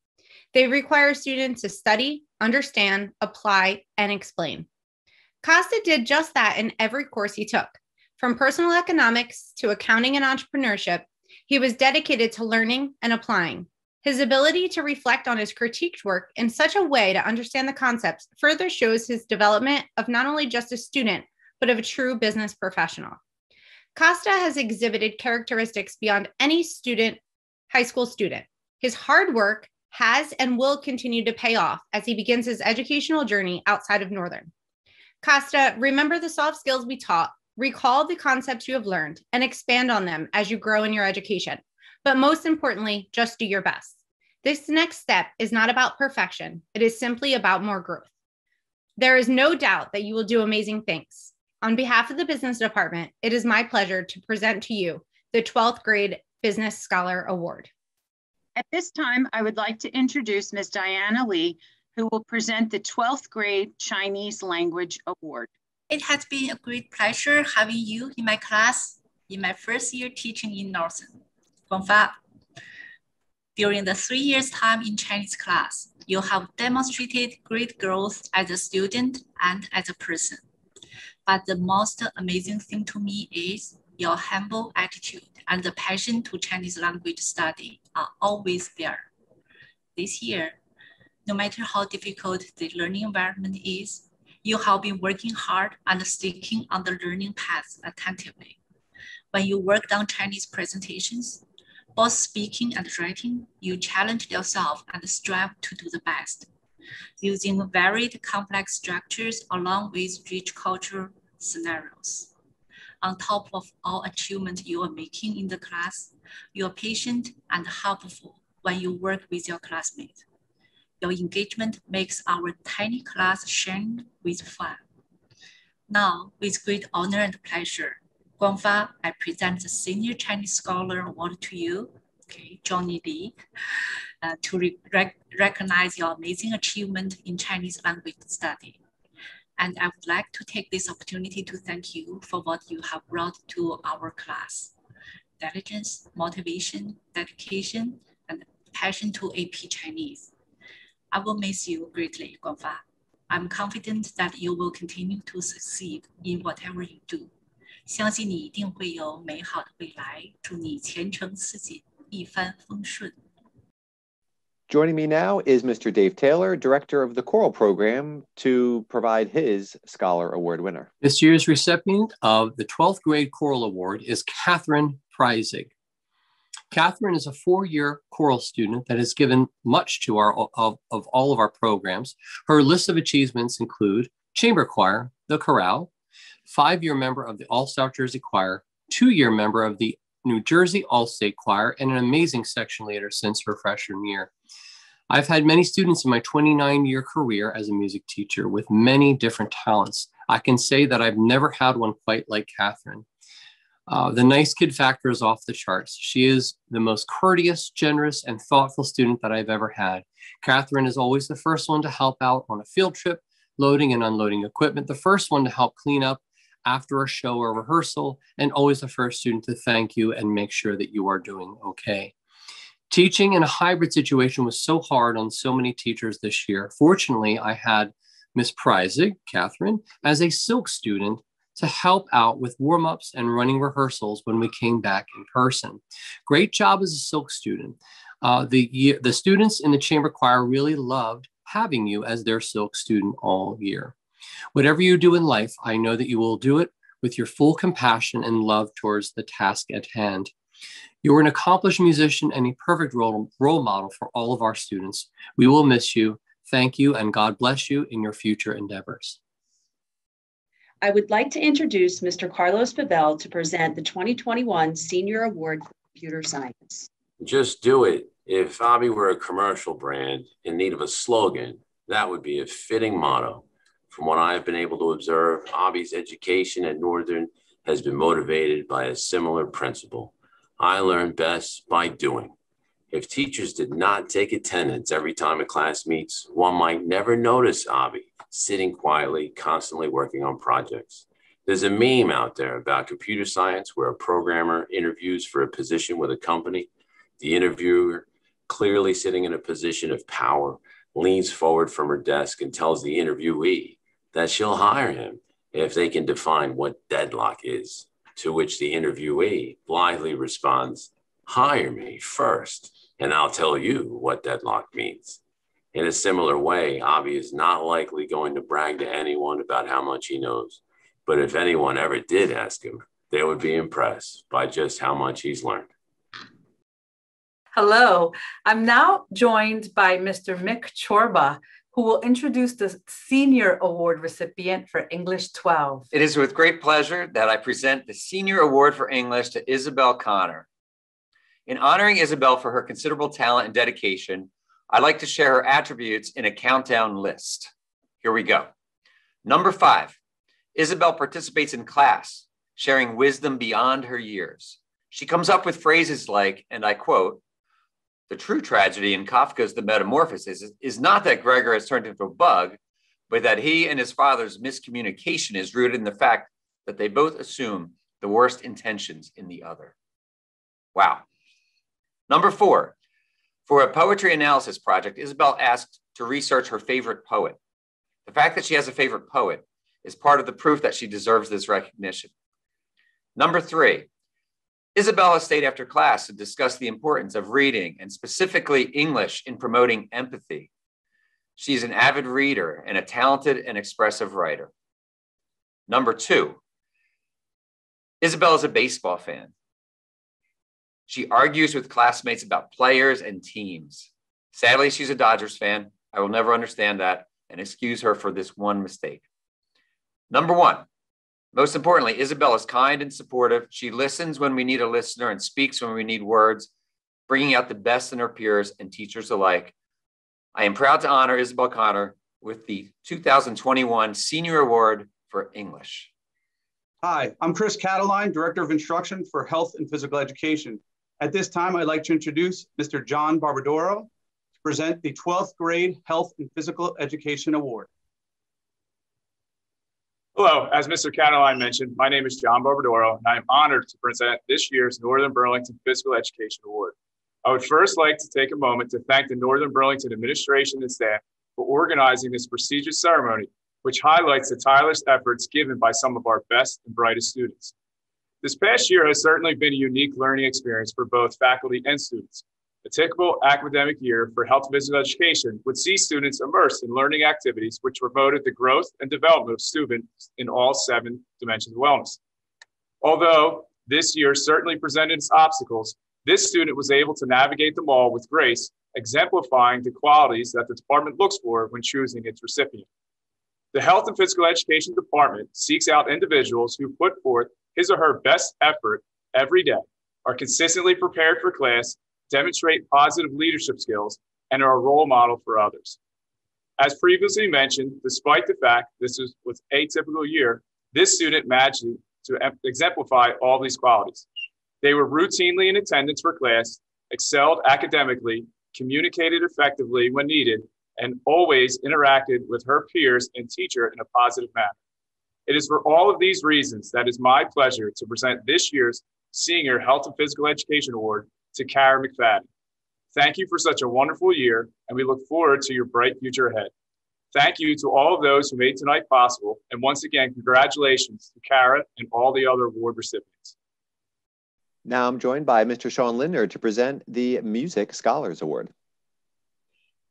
They require students to study, understand, apply, and explain. Costa did just that in every course he took. From personal economics to accounting and entrepreneurship, he was dedicated to learning and applying. His ability to reflect on his critiqued work in such a way to understand the concepts further shows his development of not only just a student, but of a true business professional. Costa has exhibited characteristics beyond any student, high school student. His hard work has and will continue to pay off as he begins his educational journey outside of Northern. Costa, remember the soft skills we taught, recall the concepts you have learned, and expand on them as you grow in your education. But most importantly, just do your best. This next step is not about perfection, it is simply about more growth. There is no doubt that you will do amazing things. On behalf of the business department, it is my pleasure to present to you the 12th grade Business Scholar Award.
At this time, I would like to introduce Ms. Diana Lee, who will present the 12th grade Chinese Language Award.
It has been a great pleasure having you in my class in my first year teaching in Northern. Guangfa. During the three years time in Chinese class, you have demonstrated great growth as a student and as a person. But the most amazing thing to me is your humble attitude and the passion to Chinese language study are always there. This year, no matter how difficult the learning environment is, you have been working hard and sticking on the learning path attentively. When you worked on Chinese presentations, both speaking and writing, you challenged yourself and strive to do the best. Using varied complex structures along with rich cultural scenarios on top of all achievement you are making in the class, you are patient and helpful when you work with your classmates. Your engagement makes our tiny class shine with fun. Now, with great honor and pleasure, Guangfa, I present the Senior Chinese Scholar Award to you, okay, Johnny Lee, uh, to re rec recognize your amazing achievement in Chinese language study. And I would like to take this opportunity to thank you for what you have brought to our class. Diligence, motivation, dedication, and passion to AP Chinese. I will miss you greatly, Guangfa. I'm confident that you will continue to succeed in whatever you do. 相信你一定会有美好的未来，祝你前程似锦，一帆风顺。
Joining me now is Mr. Dave Taylor, Director of the Choral Program, to provide his Scholar Award winner.
This year's recipient of the 12th grade Choral Award is Catherine Preisig. Catherine is a four-year choral student that has given much to our of, of all of our programs. Her list of achievements include chamber choir, the chorale, five-year member of the All-South Jersey Choir, two-year member of the New Jersey All-State Choir, and an amazing section leader since her freshman year. I've had many students in my 29 year career as a music teacher with many different talents. I can say that I've never had one quite like Catherine. Uh, the nice kid factor is off the charts. She is the most courteous, generous, and thoughtful student that I've ever had. Catherine is always the first one to help out on a field trip, loading and unloading equipment, the first one to help clean up after a show or rehearsal, and always the first student to thank you and make sure that you are doing okay. Teaching in a hybrid situation was so hard on so many teachers this year. Fortunately, I had Miss Preisig, Catherine, as a silk student to help out with warm ups and running rehearsals when we came back in person. Great job as a silk student. Uh, the, the students in the chamber choir really loved having you as their silk student all year. Whatever you do in life, I know that you will do it with your full compassion and love towards the task at hand. You are an accomplished musician and a perfect role, role model for all of our students. We will miss you. Thank you, and God bless you in your future endeavors.
I would like to introduce Mr. Carlos Pavel to present the 2021 Senior Award for Computer Science.
Just do it. If Avi were a commercial brand in need of a slogan, that would be a fitting motto. From what I've been able to observe, Avi's education at Northern has been motivated by a similar principle I learn best by doing. If teachers did not take attendance every time a class meets, one might never notice Avi sitting quietly, constantly working on projects. There's a meme out there about computer science where a programmer interviews for a position with a company. The interviewer, clearly sitting in a position of power, leans forward from her desk and tells the interviewee that she'll hire him if they can define what deadlock is. To which the interviewee blithely responds, Hire me first, and I'll tell you what deadlock means. In a similar way, Avi is not likely going to brag to anyone about how much he knows. But if anyone ever did ask him,
they would be impressed by just how much he's learned.
Hello, I'm now joined by Mr. Mick Chorba, who will introduce the Senior Award recipient for English 12.
It is with great pleasure that I present the Senior Award for English to Isabel Connor. In honoring Isabel for her considerable talent and dedication, I'd like to share her attributes in a countdown list. Here we go. Number five, Isabel participates in class, sharing wisdom beyond her years. She comes up with phrases like, and I quote, the true tragedy in Kafka's The Metamorphosis is, is not that Gregor has turned into a bug, but that he and his father's miscommunication is rooted in the fact that they both assume the worst intentions in the other. Wow. Number four, for a poetry analysis project, Isabel asked to research her favorite poet. The fact that she has a favorite poet is part of the proof that she deserves this recognition. Number three, Isabel has stayed after class to discuss the importance of reading and specifically English in promoting empathy. She's an avid reader and a talented and expressive writer. Number two, Isabel is a baseball fan. She argues with classmates about players and teams. Sadly, she's a Dodgers fan. I will never understand that and excuse her for this one mistake. Number one, most importantly, Isabel is kind and supportive. She listens when we need a listener and speaks when we need words, bringing out the best in her peers and teachers alike. I am proud to honor Isabel Connor with the 2021 Senior Award for English.
Hi, I'm Chris Cataline, Director of Instruction for Health and Physical Education. At this time, I'd like to introduce Mr. John Barbadoro to present the 12th grade Health and Physical Education Award.
Hello, as Mr. Cataline mentioned, my name is John Barbadoro, and I am honored to present this year's Northern Burlington Physical Education Award. I would first like to take a moment to thank the Northern Burlington administration and staff for organizing this prestigious ceremony, which highlights the tireless efforts given by some of our best and brightest students. This past year has certainly been a unique learning experience for both faculty and students. A typical academic year for health and physical education would see students immersed in learning activities which promoted the growth and development of students in all seven dimensions of wellness. Although this year certainly presented its obstacles, this student was able to navigate them all with grace, exemplifying the qualities that the department looks for when choosing its recipient. The Health and Physical Education Department seeks out individuals who put forth his or her best effort every day, are consistently prepared for class, demonstrate positive leadership skills, and are a role model for others. As previously mentioned, despite the fact this was, a typical year, this student managed to exemplify all these qualities. They were routinely in attendance for class, excelled academically, communicated effectively when needed, and always interacted with her peers and teacher in a positive manner. It is for all of these reasons that is my pleasure to present this year's Senior Health and Physical Education Award to Kara McFadden. Thank you for such a wonderful year, and we look forward to your bright future ahead. Thank you to all of those who made tonight possible, and once again, congratulations to Kara and all the other award recipients.
Now I'm joined by Mr. Sean Linder to present the Music Scholars Award.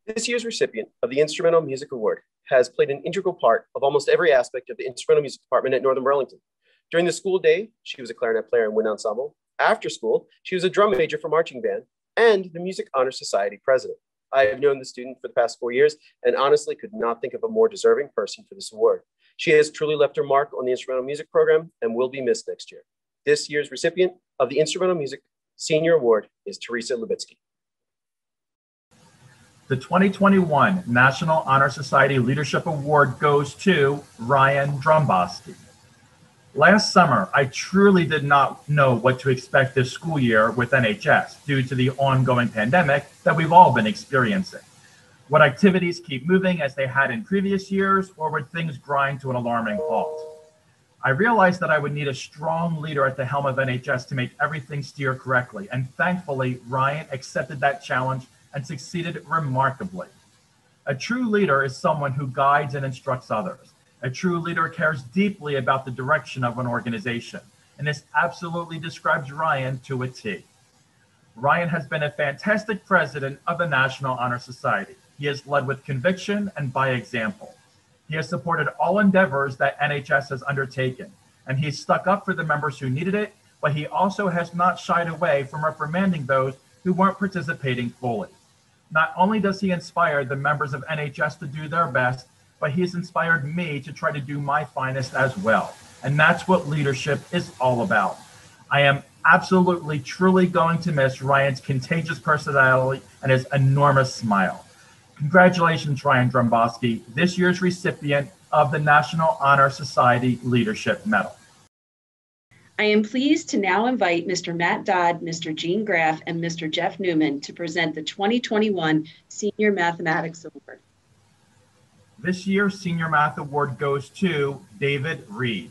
This year's recipient of the Instrumental Music Award has played an integral part of almost every aspect of the instrumental music department at Northern Burlington. During the school day, she was a clarinet player in wind ensemble, after school, she was a drum major for marching band and the Music Honor Society president. I have known the student for the past four years and honestly could not think of a more deserving person for this award. She has truly left her mark on the instrumental music program and will be missed next year. This year's recipient of the Instrumental Music Senior Award is Teresa Lubitsky.
The 2021 National Honor Society Leadership Award goes to Ryan Drumboski. Last summer, I truly did not know what to expect this school year with NHS due to the ongoing pandemic that we've all been experiencing. Would activities keep moving as they had in previous years, or would things grind to an alarming halt? I realized that I would need a strong leader at the helm of NHS to make everything steer correctly, and thankfully, Ryan accepted that challenge and succeeded remarkably. A true leader is someone who guides and instructs others. A true leader cares deeply about the direction of an organization, and this absolutely describes Ryan to a T. Ryan has been a fantastic president of the National Honor Society. He has led with conviction and by example. He has supported all endeavors that NHS has undertaken. and he's stuck up for the members who needed it, but he also has not shied away from reprimanding those who weren't participating fully. Not only does he inspire the members of NHS to do their best, but he's inspired me to try to do my finest as well. And that's what leadership is all about. I am absolutely, truly going to miss Ryan's contagious personality and his enormous smile. Congratulations, Ryan Dromboski, this year's recipient of the National Honor Society Leadership Medal.
I am pleased to now invite Mr. Matt Dodd, Mr. Gene Graff, and Mr. Jeff Newman to present the 2021 Senior Mathematics Award.
This year's Senior Math Award goes to David Reed.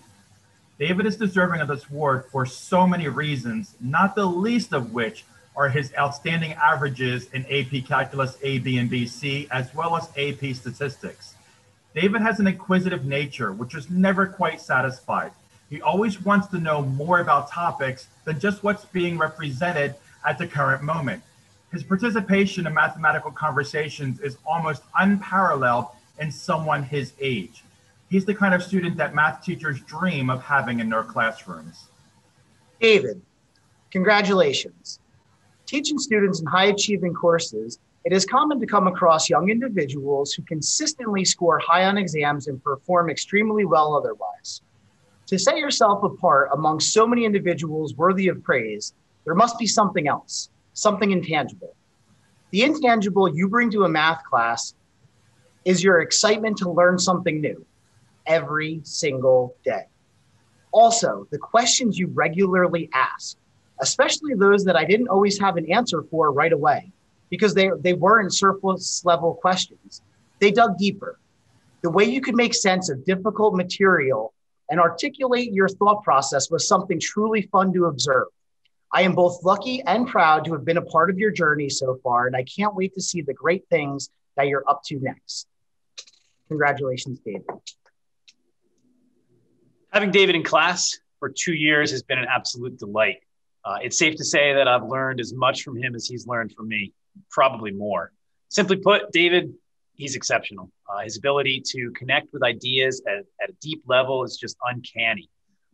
David is deserving of this award for so many reasons, not the least of which are his outstanding averages in AP Calculus A, B, and B, C, as well as AP Statistics. David has an inquisitive nature, which is never quite satisfied. He always wants to know more about topics than just what's being represented at the current moment. His participation in mathematical conversations is almost unparalleled in someone his age. He's the kind of student that math teachers dream of having in their classrooms.
David, congratulations. Teaching students in high achieving courses, it is common to come across young individuals who consistently score high on exams and perform extremely well otherwise. To set yourself apart among so many individuals worthy of praise, there must be something else, something intangible. The intangible you bring to a math class is your excitement to learn something new every single day. Also, the questions you regularly ask, especially those that I didn't always have an answer for right away because they, they weren't surface level questions. They dug deeper. The way you could make sense of difficult material and articulate your thought process was something truly fun to observe. I am both lucky and proud to have been a part of your journey so far, and I can't wait to see the great things that you're up to next. Congratulations, David.
Having David in class for two years has been an absolute delight. Uh, it's safe to say that I've learned as much from him as he's learned from me, probably more. Simply put, David, he's exceptional. Uh, his ability to connect with ideas at, at a deep level is just uncanny.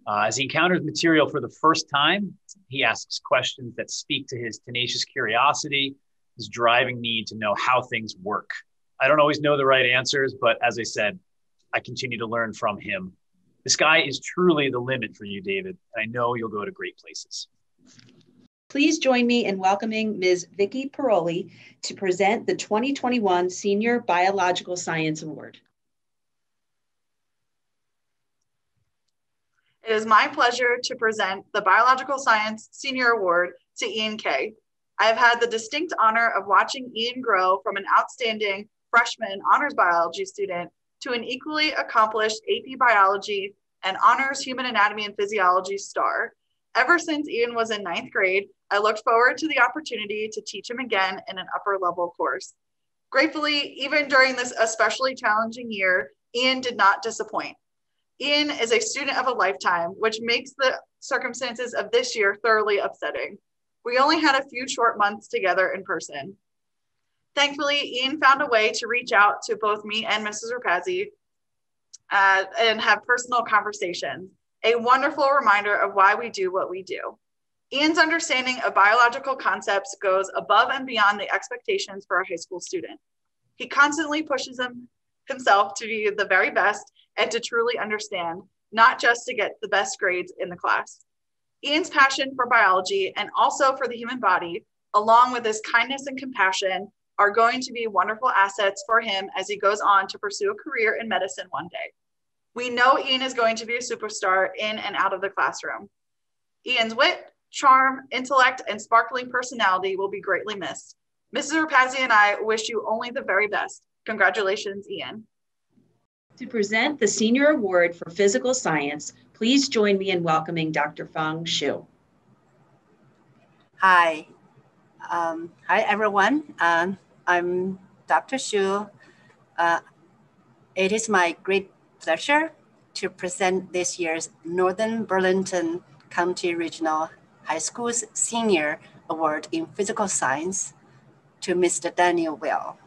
Uh, as he encounters material for the first time, he asks questions that speak to his tenacious curiosity, his driving need to know how things work. I don't always know the right answers, but as I said, I continue to learn from him the sky is truly the limit for you, David. I know you'll go to great places.
Please join me in welcoming Ms. Vicki Paroli to present the 2021 Senior Biological Science Award.
It is my pleasure to present the Biological Science Senior Award to Ian Kay. I have had the distinct honor of watching Ian grow from an outstanding freshman honors biology student to an equally accomplished AP biology and honors human anatomy and physiology star. Ever since Ian was in ninth grade, I looked forward to the opportunity to teach him again in an upper level course. Gratefully, even during this especially challenging year, Ian did not disappoint. Ian is a student of a lifetime, which makes the circumstances of this year thoroughly upsetting. We only had a few short months together in person. Thankfully, Ian found a way to reach out to both me and Mrs. Rapazzi uh, and have personal conversations, a wonderful reminder of why we do what we do. Ian's understanding of biological concepts goes above and beyond the expectations for a high school student. He constantly pushes him, himself to be the very best and to truly understand, not just to get the best grades in the class. Ian's passion for biology and also for the human body, along with his kindness and compassion, are going to be wonderful assets for him as he goes on to pursue a career in medicine one day. We know Ian is going to be a superstar in and out of the classroom. Ian's wit, charm, intellect, and sparkling personality will be greatly missed. Mrs. Rapazzi and I wish you only the very best. Congratulations, Ian.
To present the Senior Award for Physical Science, please join me in welcoming Dr. Feng Shu.
Hi. Um, hi, everyone. Um, I'm Dr. Shu. Uh, it is my great pleasure to present this year's Northern Burlington County Regional High School's Senior Award in Physical Science to Mr. Daniel Will.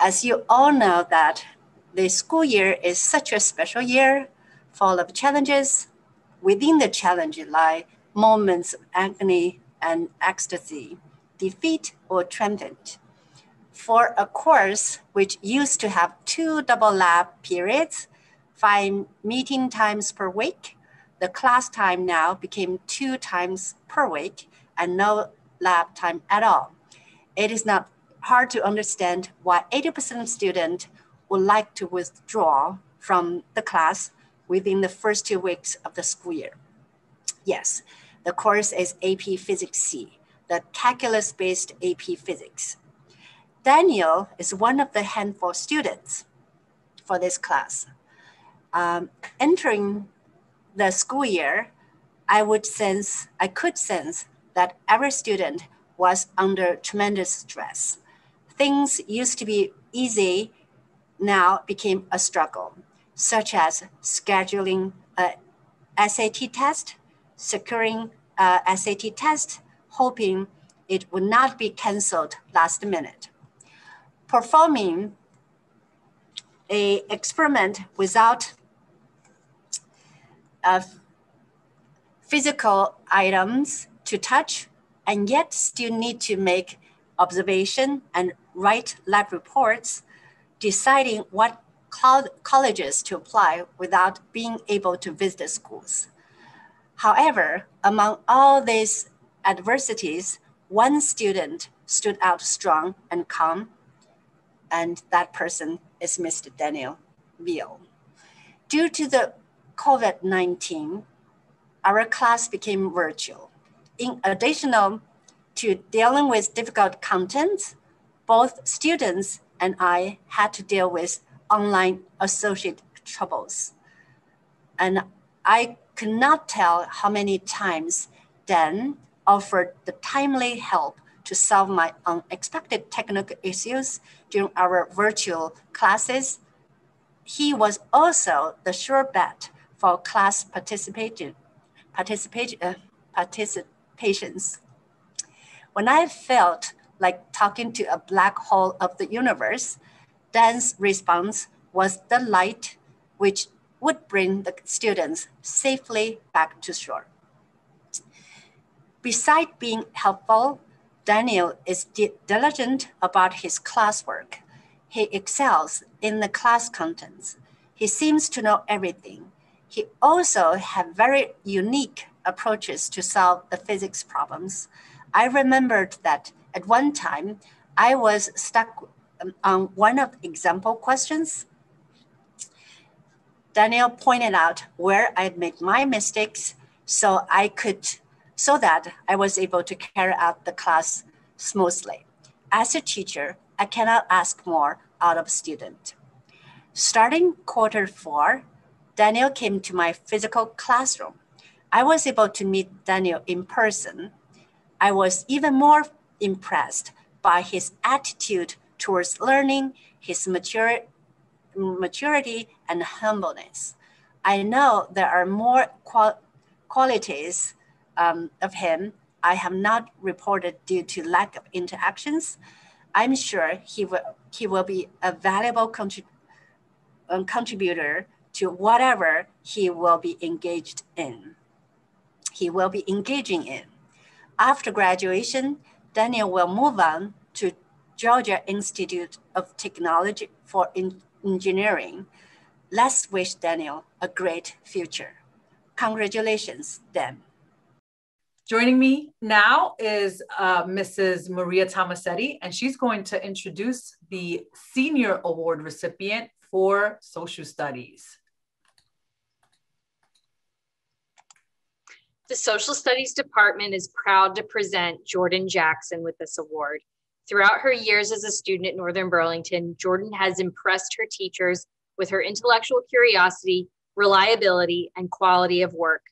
As you all know that the school year is such a special year full of challenges. Within the challenge lie moments of agony and ecstasy, defeat or triumph. For a course which used to have two double lab periods, five meeting times per week, the class time now became two times per week and no lab time at all. It is not hard to understand why 80% of students would like to withdraw from the class within the first two weeks of the school year. Yes, the course is AP Physics C, the calculus-based AP Physics. Daniel is one of the handful students for this class. Um, entering the school year, I would sense, I could sense that every student was under tremendous stress. Things used to be easy, now became a struggle, such as scheduling a SAT test, securing a SAT test, hoping it would not be canceled last minute. Performing a experiment without uh, physical items to touch and yet still need to make observation and write lab reports, deciding what colleges to apply without being able to visit schools. However, among all these adversities, one student stood out strong and calm, and that person is Mr. Daniel Veal. Due to the COVID-19, our class became virtual. In addition to dealing with difficult content, both students and I had to deal with online associate troubles. And I could not tell how many times Dan offered the timely help to solve my unexpected technical issues during our virtual classes. He was also the sure bet for class participation, participation, uh, participations. When I felt like talking to a black hole of the universe, Dan's response was the light which would bring the students safely back to shore. Besides being helpful, Daniel is diligent about his classwork. He excels in the class contents. He seems to know everything he also had very unique approaches to solve the physics problems. I remembered that at one time I was stuck um, on one of example questions. Daniel pointed out where I'd made my mistakes so I could so that I was able to carry out the class smoothly. As a teacher, I cannot ask more out of a student. Starting quarter four, Daniel came to my physical classroom. I was able to meet Daniel in person. I was even more impressed by his attitude towards learning, his mature, maturity, and humbleness. I know there are more qual- qualities um, of him I have not reported due to lack of interactions. I'm sure he will, he will be a valuable contrib- um, contributor to whatever he will be engaged in. He will be engaging in. After graduation, Daniel will move on to Georgia Institute of Technology for Engineering. Let's wish Daniel a great future. Congratulations, Dan.
Joining me now is uh, Mrs. Maria Tomasetti, and she's going to introduce the Senior Award recipient for Social Studies.
The Social Studies Department is proud to present Jordan Jackson with this award. Throughout her years as a student at Northern Burlington, Jordan has impressed her teachers with her intellectual curiosity, reliability, and quality of work.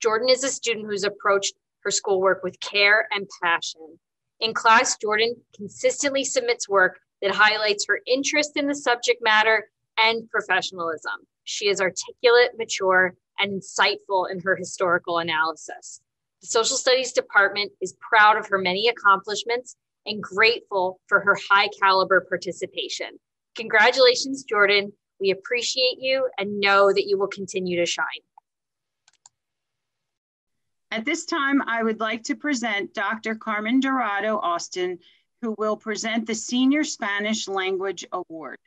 Jordan is a student who's approached her schoolwork with care and passion. In class, Jordan consistently submits work that highlights her interest in the subject matter and professionalism. She is articulate, mature, and insightful in her historical analysis. The Social Studies Department is proud of her many accomplishments and grateful for her high caliber participation. Congratulations, Jordan. We appreciate you and know that you will continue to shine.
At this time, I would like to present Dr. Carmen Dorado Austin, who will present the Senior Spanish Language Award.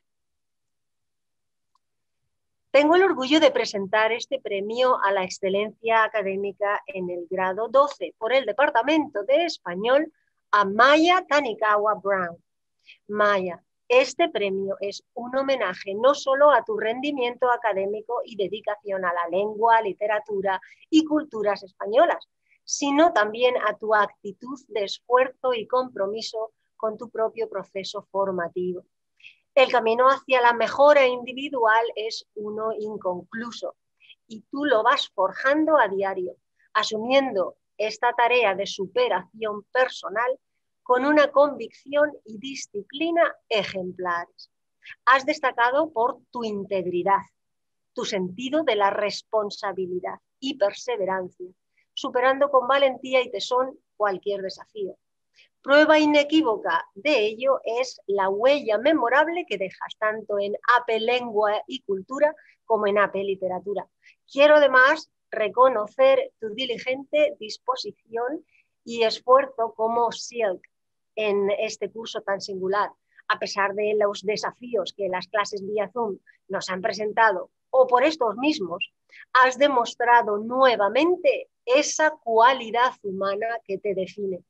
Tengo el orgullo de presentar este premio a la excelencia académica en el grado 12 por el Departamento de Español a Maya Tanakawa Brown. Maya, este premio es un homenaje no solo a tu rendimiento académico y dedicación a la lengua, literatura y culturas españolas, sino también a tu actitud de esfuerzo y compromiso con tu propio proceso formativo. El camino hacia la mejora individual es uno inconcluso y tú lo vas forjando a diario, asumiendo esta tarea de superación personal con una convicción y disciplina ejemplares. Has destacado por tu integridad, tu sentido de la responsabilidad y perseverancia, superando con valentía y tesón cualquier desafío. Prueba inequívoca de ello es la huella memorable que dejas tanto en APE Lengua y Cultura como en APE Literatura. Quiero además reconocer tu diligente disposición y esfuerzo como SILC en este curso tan singular, a pesar de los desafíos que las clases vía Zoom nos han presentado, o por estos mismos, has demostrado nuevamente esa cualidad humana que te define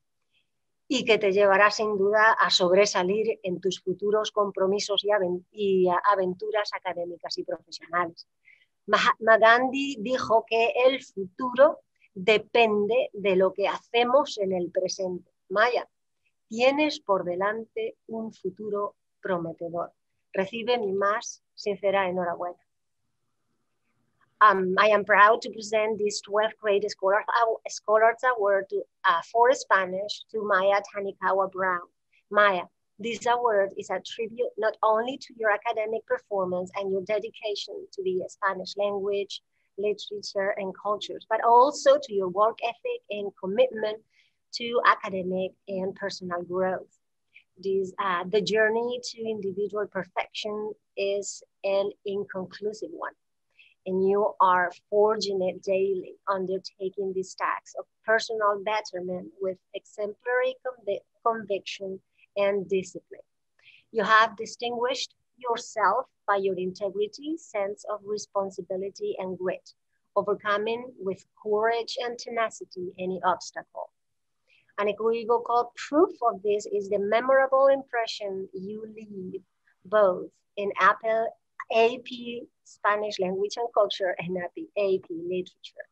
y que te llevará sin duda a sobresalir en tus futuros compromisos y, aventuras académicas y profesionales. Mahatma Gandhi dijo que el futuro depende de lo que hacemos en el presente. Maya, tienes por delante un futuro prometedor. Recibe mi más sincera enhorabuena. Um, I am proud to present this 12th grade Scholars, Scholars Award to, uh, for Spanish to Maya Tanakawa Brown. Maya, this award is a tribute not only to your academic performance and your dedication to the Spanish language, literature, and cultures, but also to your work ethic and commitment to academic and personal growth. This, uh, the journey to individual perfection is an inconclusive one, and you are forging it daily, undertaking this task of personal betterment with exemplary convic conviction and discipline. You have distinguished yourself by your integrity, sense of responsibility, and grit, overcoming with courage and tenacity any obstacle. An equivocal proof of this is the memorable impression you leave both in Apple AP Spanish language and culture and AP literature.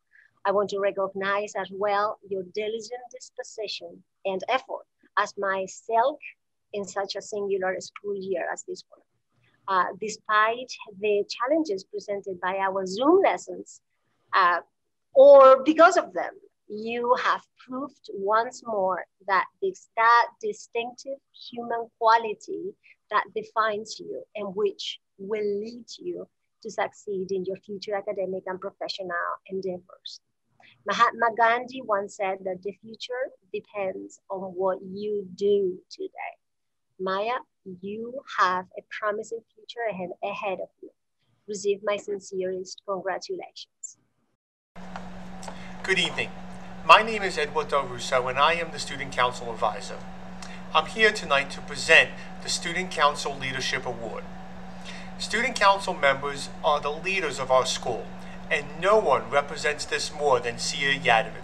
I want to recognize as well your diligent disposition and effort as myself in such a singular school year as this one. Uh, despite the challenges presented by our Zoom lessons, uh, or because of them, you have proved once more that this that distinctive human quality that defines you and which will lead you to succeed in your future academic and professional endeavors. Mahatma Gandhi once said that the future depends on what you do today. Maya, you have a promising future ahead, ahead of you. Receive my sincerest congratulations.
Good evening. My name is Edward Del Russo and I am the Student Council Advisor. I'm here tonight to present the Student Council Leadership Award. Student Council members are the leaders of our school and no one represents this more than Sia Yadavin.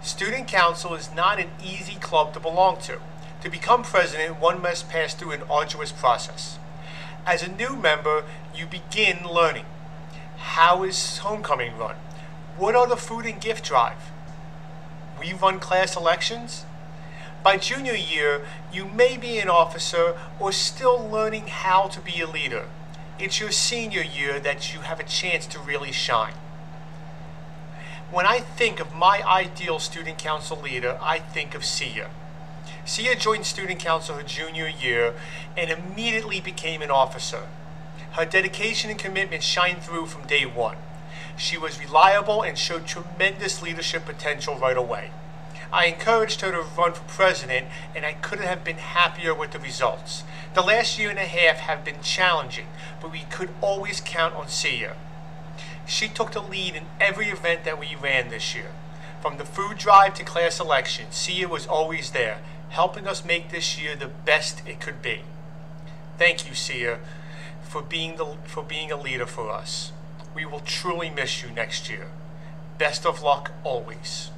Student Council is not an easy club to belong to. To become president, one must pass through an arduous process. As a new member, you begin learning. How is homecoming run? What are the food and gift drive? We run class elections? By junior year, you may be an officer or still learning how to be a leader. It's your senior year that you have a chance to really shine. When I think of my ideal student council leader, I think of Sia. Sia joined student council her junior year and immediately became an officer. Her dedication and commitment shine through from day one. She was reliable and showed tremendous leadership potential right away. I encouraged her to run for president, and I couldn't have been happier with the results. The last year and a half have been challenging, but we could always count on Sia. She took the lead in every event that we ran this year. From the food drive to class election, Sia was always there, helping us make this year the best it could be. Thank you, Sia, for being, the, for being a leader for us. We will truly miss you next year. Best of luck always.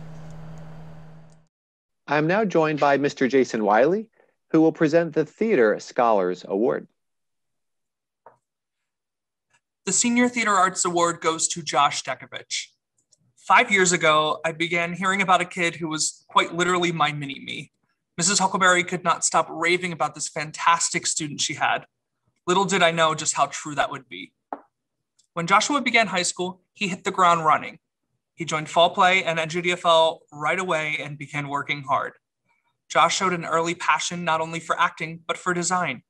I'm now joined by Mr. Jason Wiley, who will present the Theater Scholars Award.
The Senior Theater Arts Award goes to Josh Dekovich. Five years ago, I began hearing about a kid who was quite literally my mini me. Mrs. Huckleberry could not stop raving about this fantastic student she had. Little did I know just how true that would be. When Joshua began high school, he hit the ground running. He joined fall play and NJDFL right away and began working hard. Josh showed an early passion not only for acting, but for design.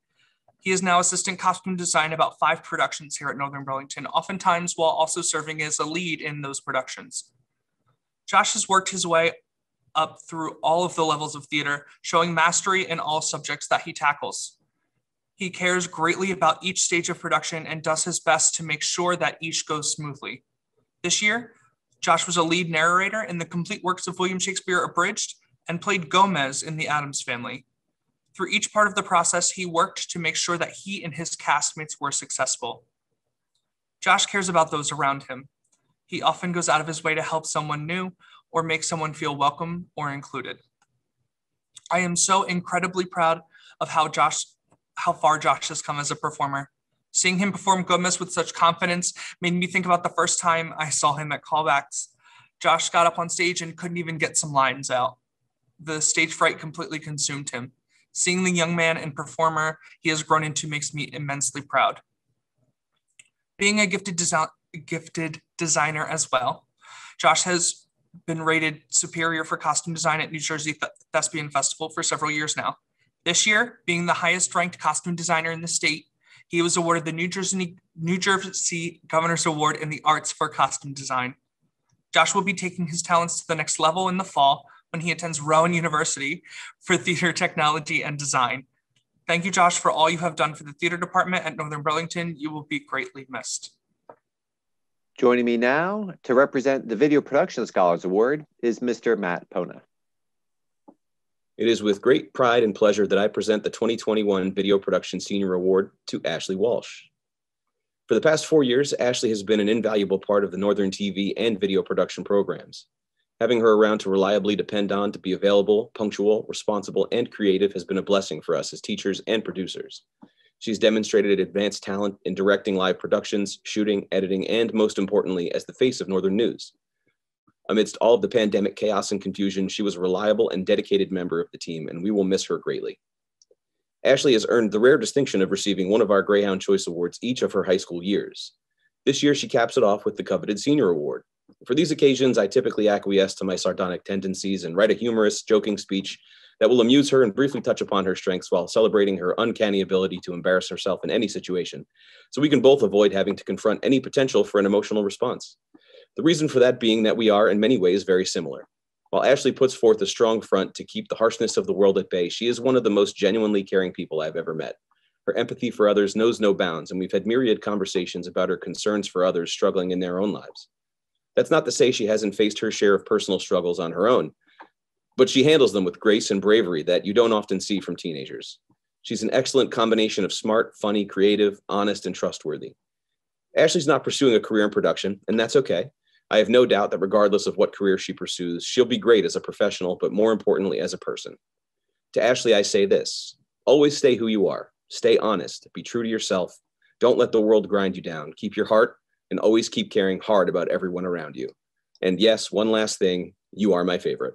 He is now assistant costume design about five productions here at Northern Burlington, oftentimes while also serving as a lead in those productions. Josh has worked his way up through all of the levels of theater, showing mastery in all subjects that he tackles. He cares greatly about each stage of production and does his best to make sure that each goes smoothly. This year, Josh was a lead narrator in the complete works of William Shakespeare Abridged and played Gomez in The Addams Family. Through each part of the process, he worked to make sure that he and his castmates were successful. Josh cares about those around him. He often goes out of his way to help someone new or make someone feel welcome or included. I am so incredibly proud of how Josh how far Josh has come as a performer. Seeing him perform Gomez with such confidence made me think about the first time I saw him at callbacks. Josh got up on stage and couldn't even get some lines out. The stage fright completely consumed him. Seeing the young man and performer he has grown into makes me immensely proud. Being a gifted, gifted designer as well, Josh has been rated superior for costume design at New Jersey Th- Thespian Festival for several years now. This year, being the highest ranked costume designer in the state, he was awarded the New Jersey, New Jersey Governor's Award in the Arts for Costume Design. Josh will be taking his talents to the next level in the fall when he attends Rowan University for theater technology and design. Thank you, Josh, for all you have done for the theater department at Northern Burlington. You will be greatly missed.
Joining me now to represent the Video Production Scholars Award is Mr. Matt Pona.
It is with great pride and pleasure that I present the 2021 Video Production Senior Award to Ashley Walsh. For the past four years, Ashley has been an invaluable part of the Northern TV and video production programs. Having her around to reliably depend on to be available, punctual, responsible, and creative has been a blessing for us as teachers and producers. She's demonstrated advanced talent in directing live productions, shooting, editing, and most importantly, as the face of Northern News. Amidst all of the pandemic chaos and confusion, she was a reliable and dedicated member of the team, and we will miss her greatly. Ashley has earned the rare distinction of receiving one of our Greyhound Choice Awards each of her high school years. This year, she caps it off with the coveted Senior Award. For these occasions, I typically acquiesce to my sardonic tendencies and write a humorous, joking speech that will amuse her and briefly touch upon her strengths while celebrating her uncanny ability to embarrass herself in any situation, so we can both avoid having to confront any potential for an emotional response. The reason for that being that we are, in many ways, very similar. While Ashley puts forth a strong front to keep the harshness of the world at bay, she is one of the most genuinely caring people I've ever met. Her empathy for others knows no bounds, and we've had myriad conversations about her concerns for others struggling in their own lives. That's not to say she hasn't faced her share of personal struggles on her own, but she handles them with grace and bravery that you don't often see from teenagers. She's an excellent combination of smart, funny, creative, honest, and trustworthy. Ashley's not pursuing a career in production, and that's okay. I have no doubt that regardless of what career she pursues, she'll be great as a professional, but more importantly, as a person. To Ashley, I say this always stay who you are, stay honest, be true to yourself. Don't let the world grind you down. Keep your heart and always keep caring hard about everyone around you. And yes, one last thing you are my favorite.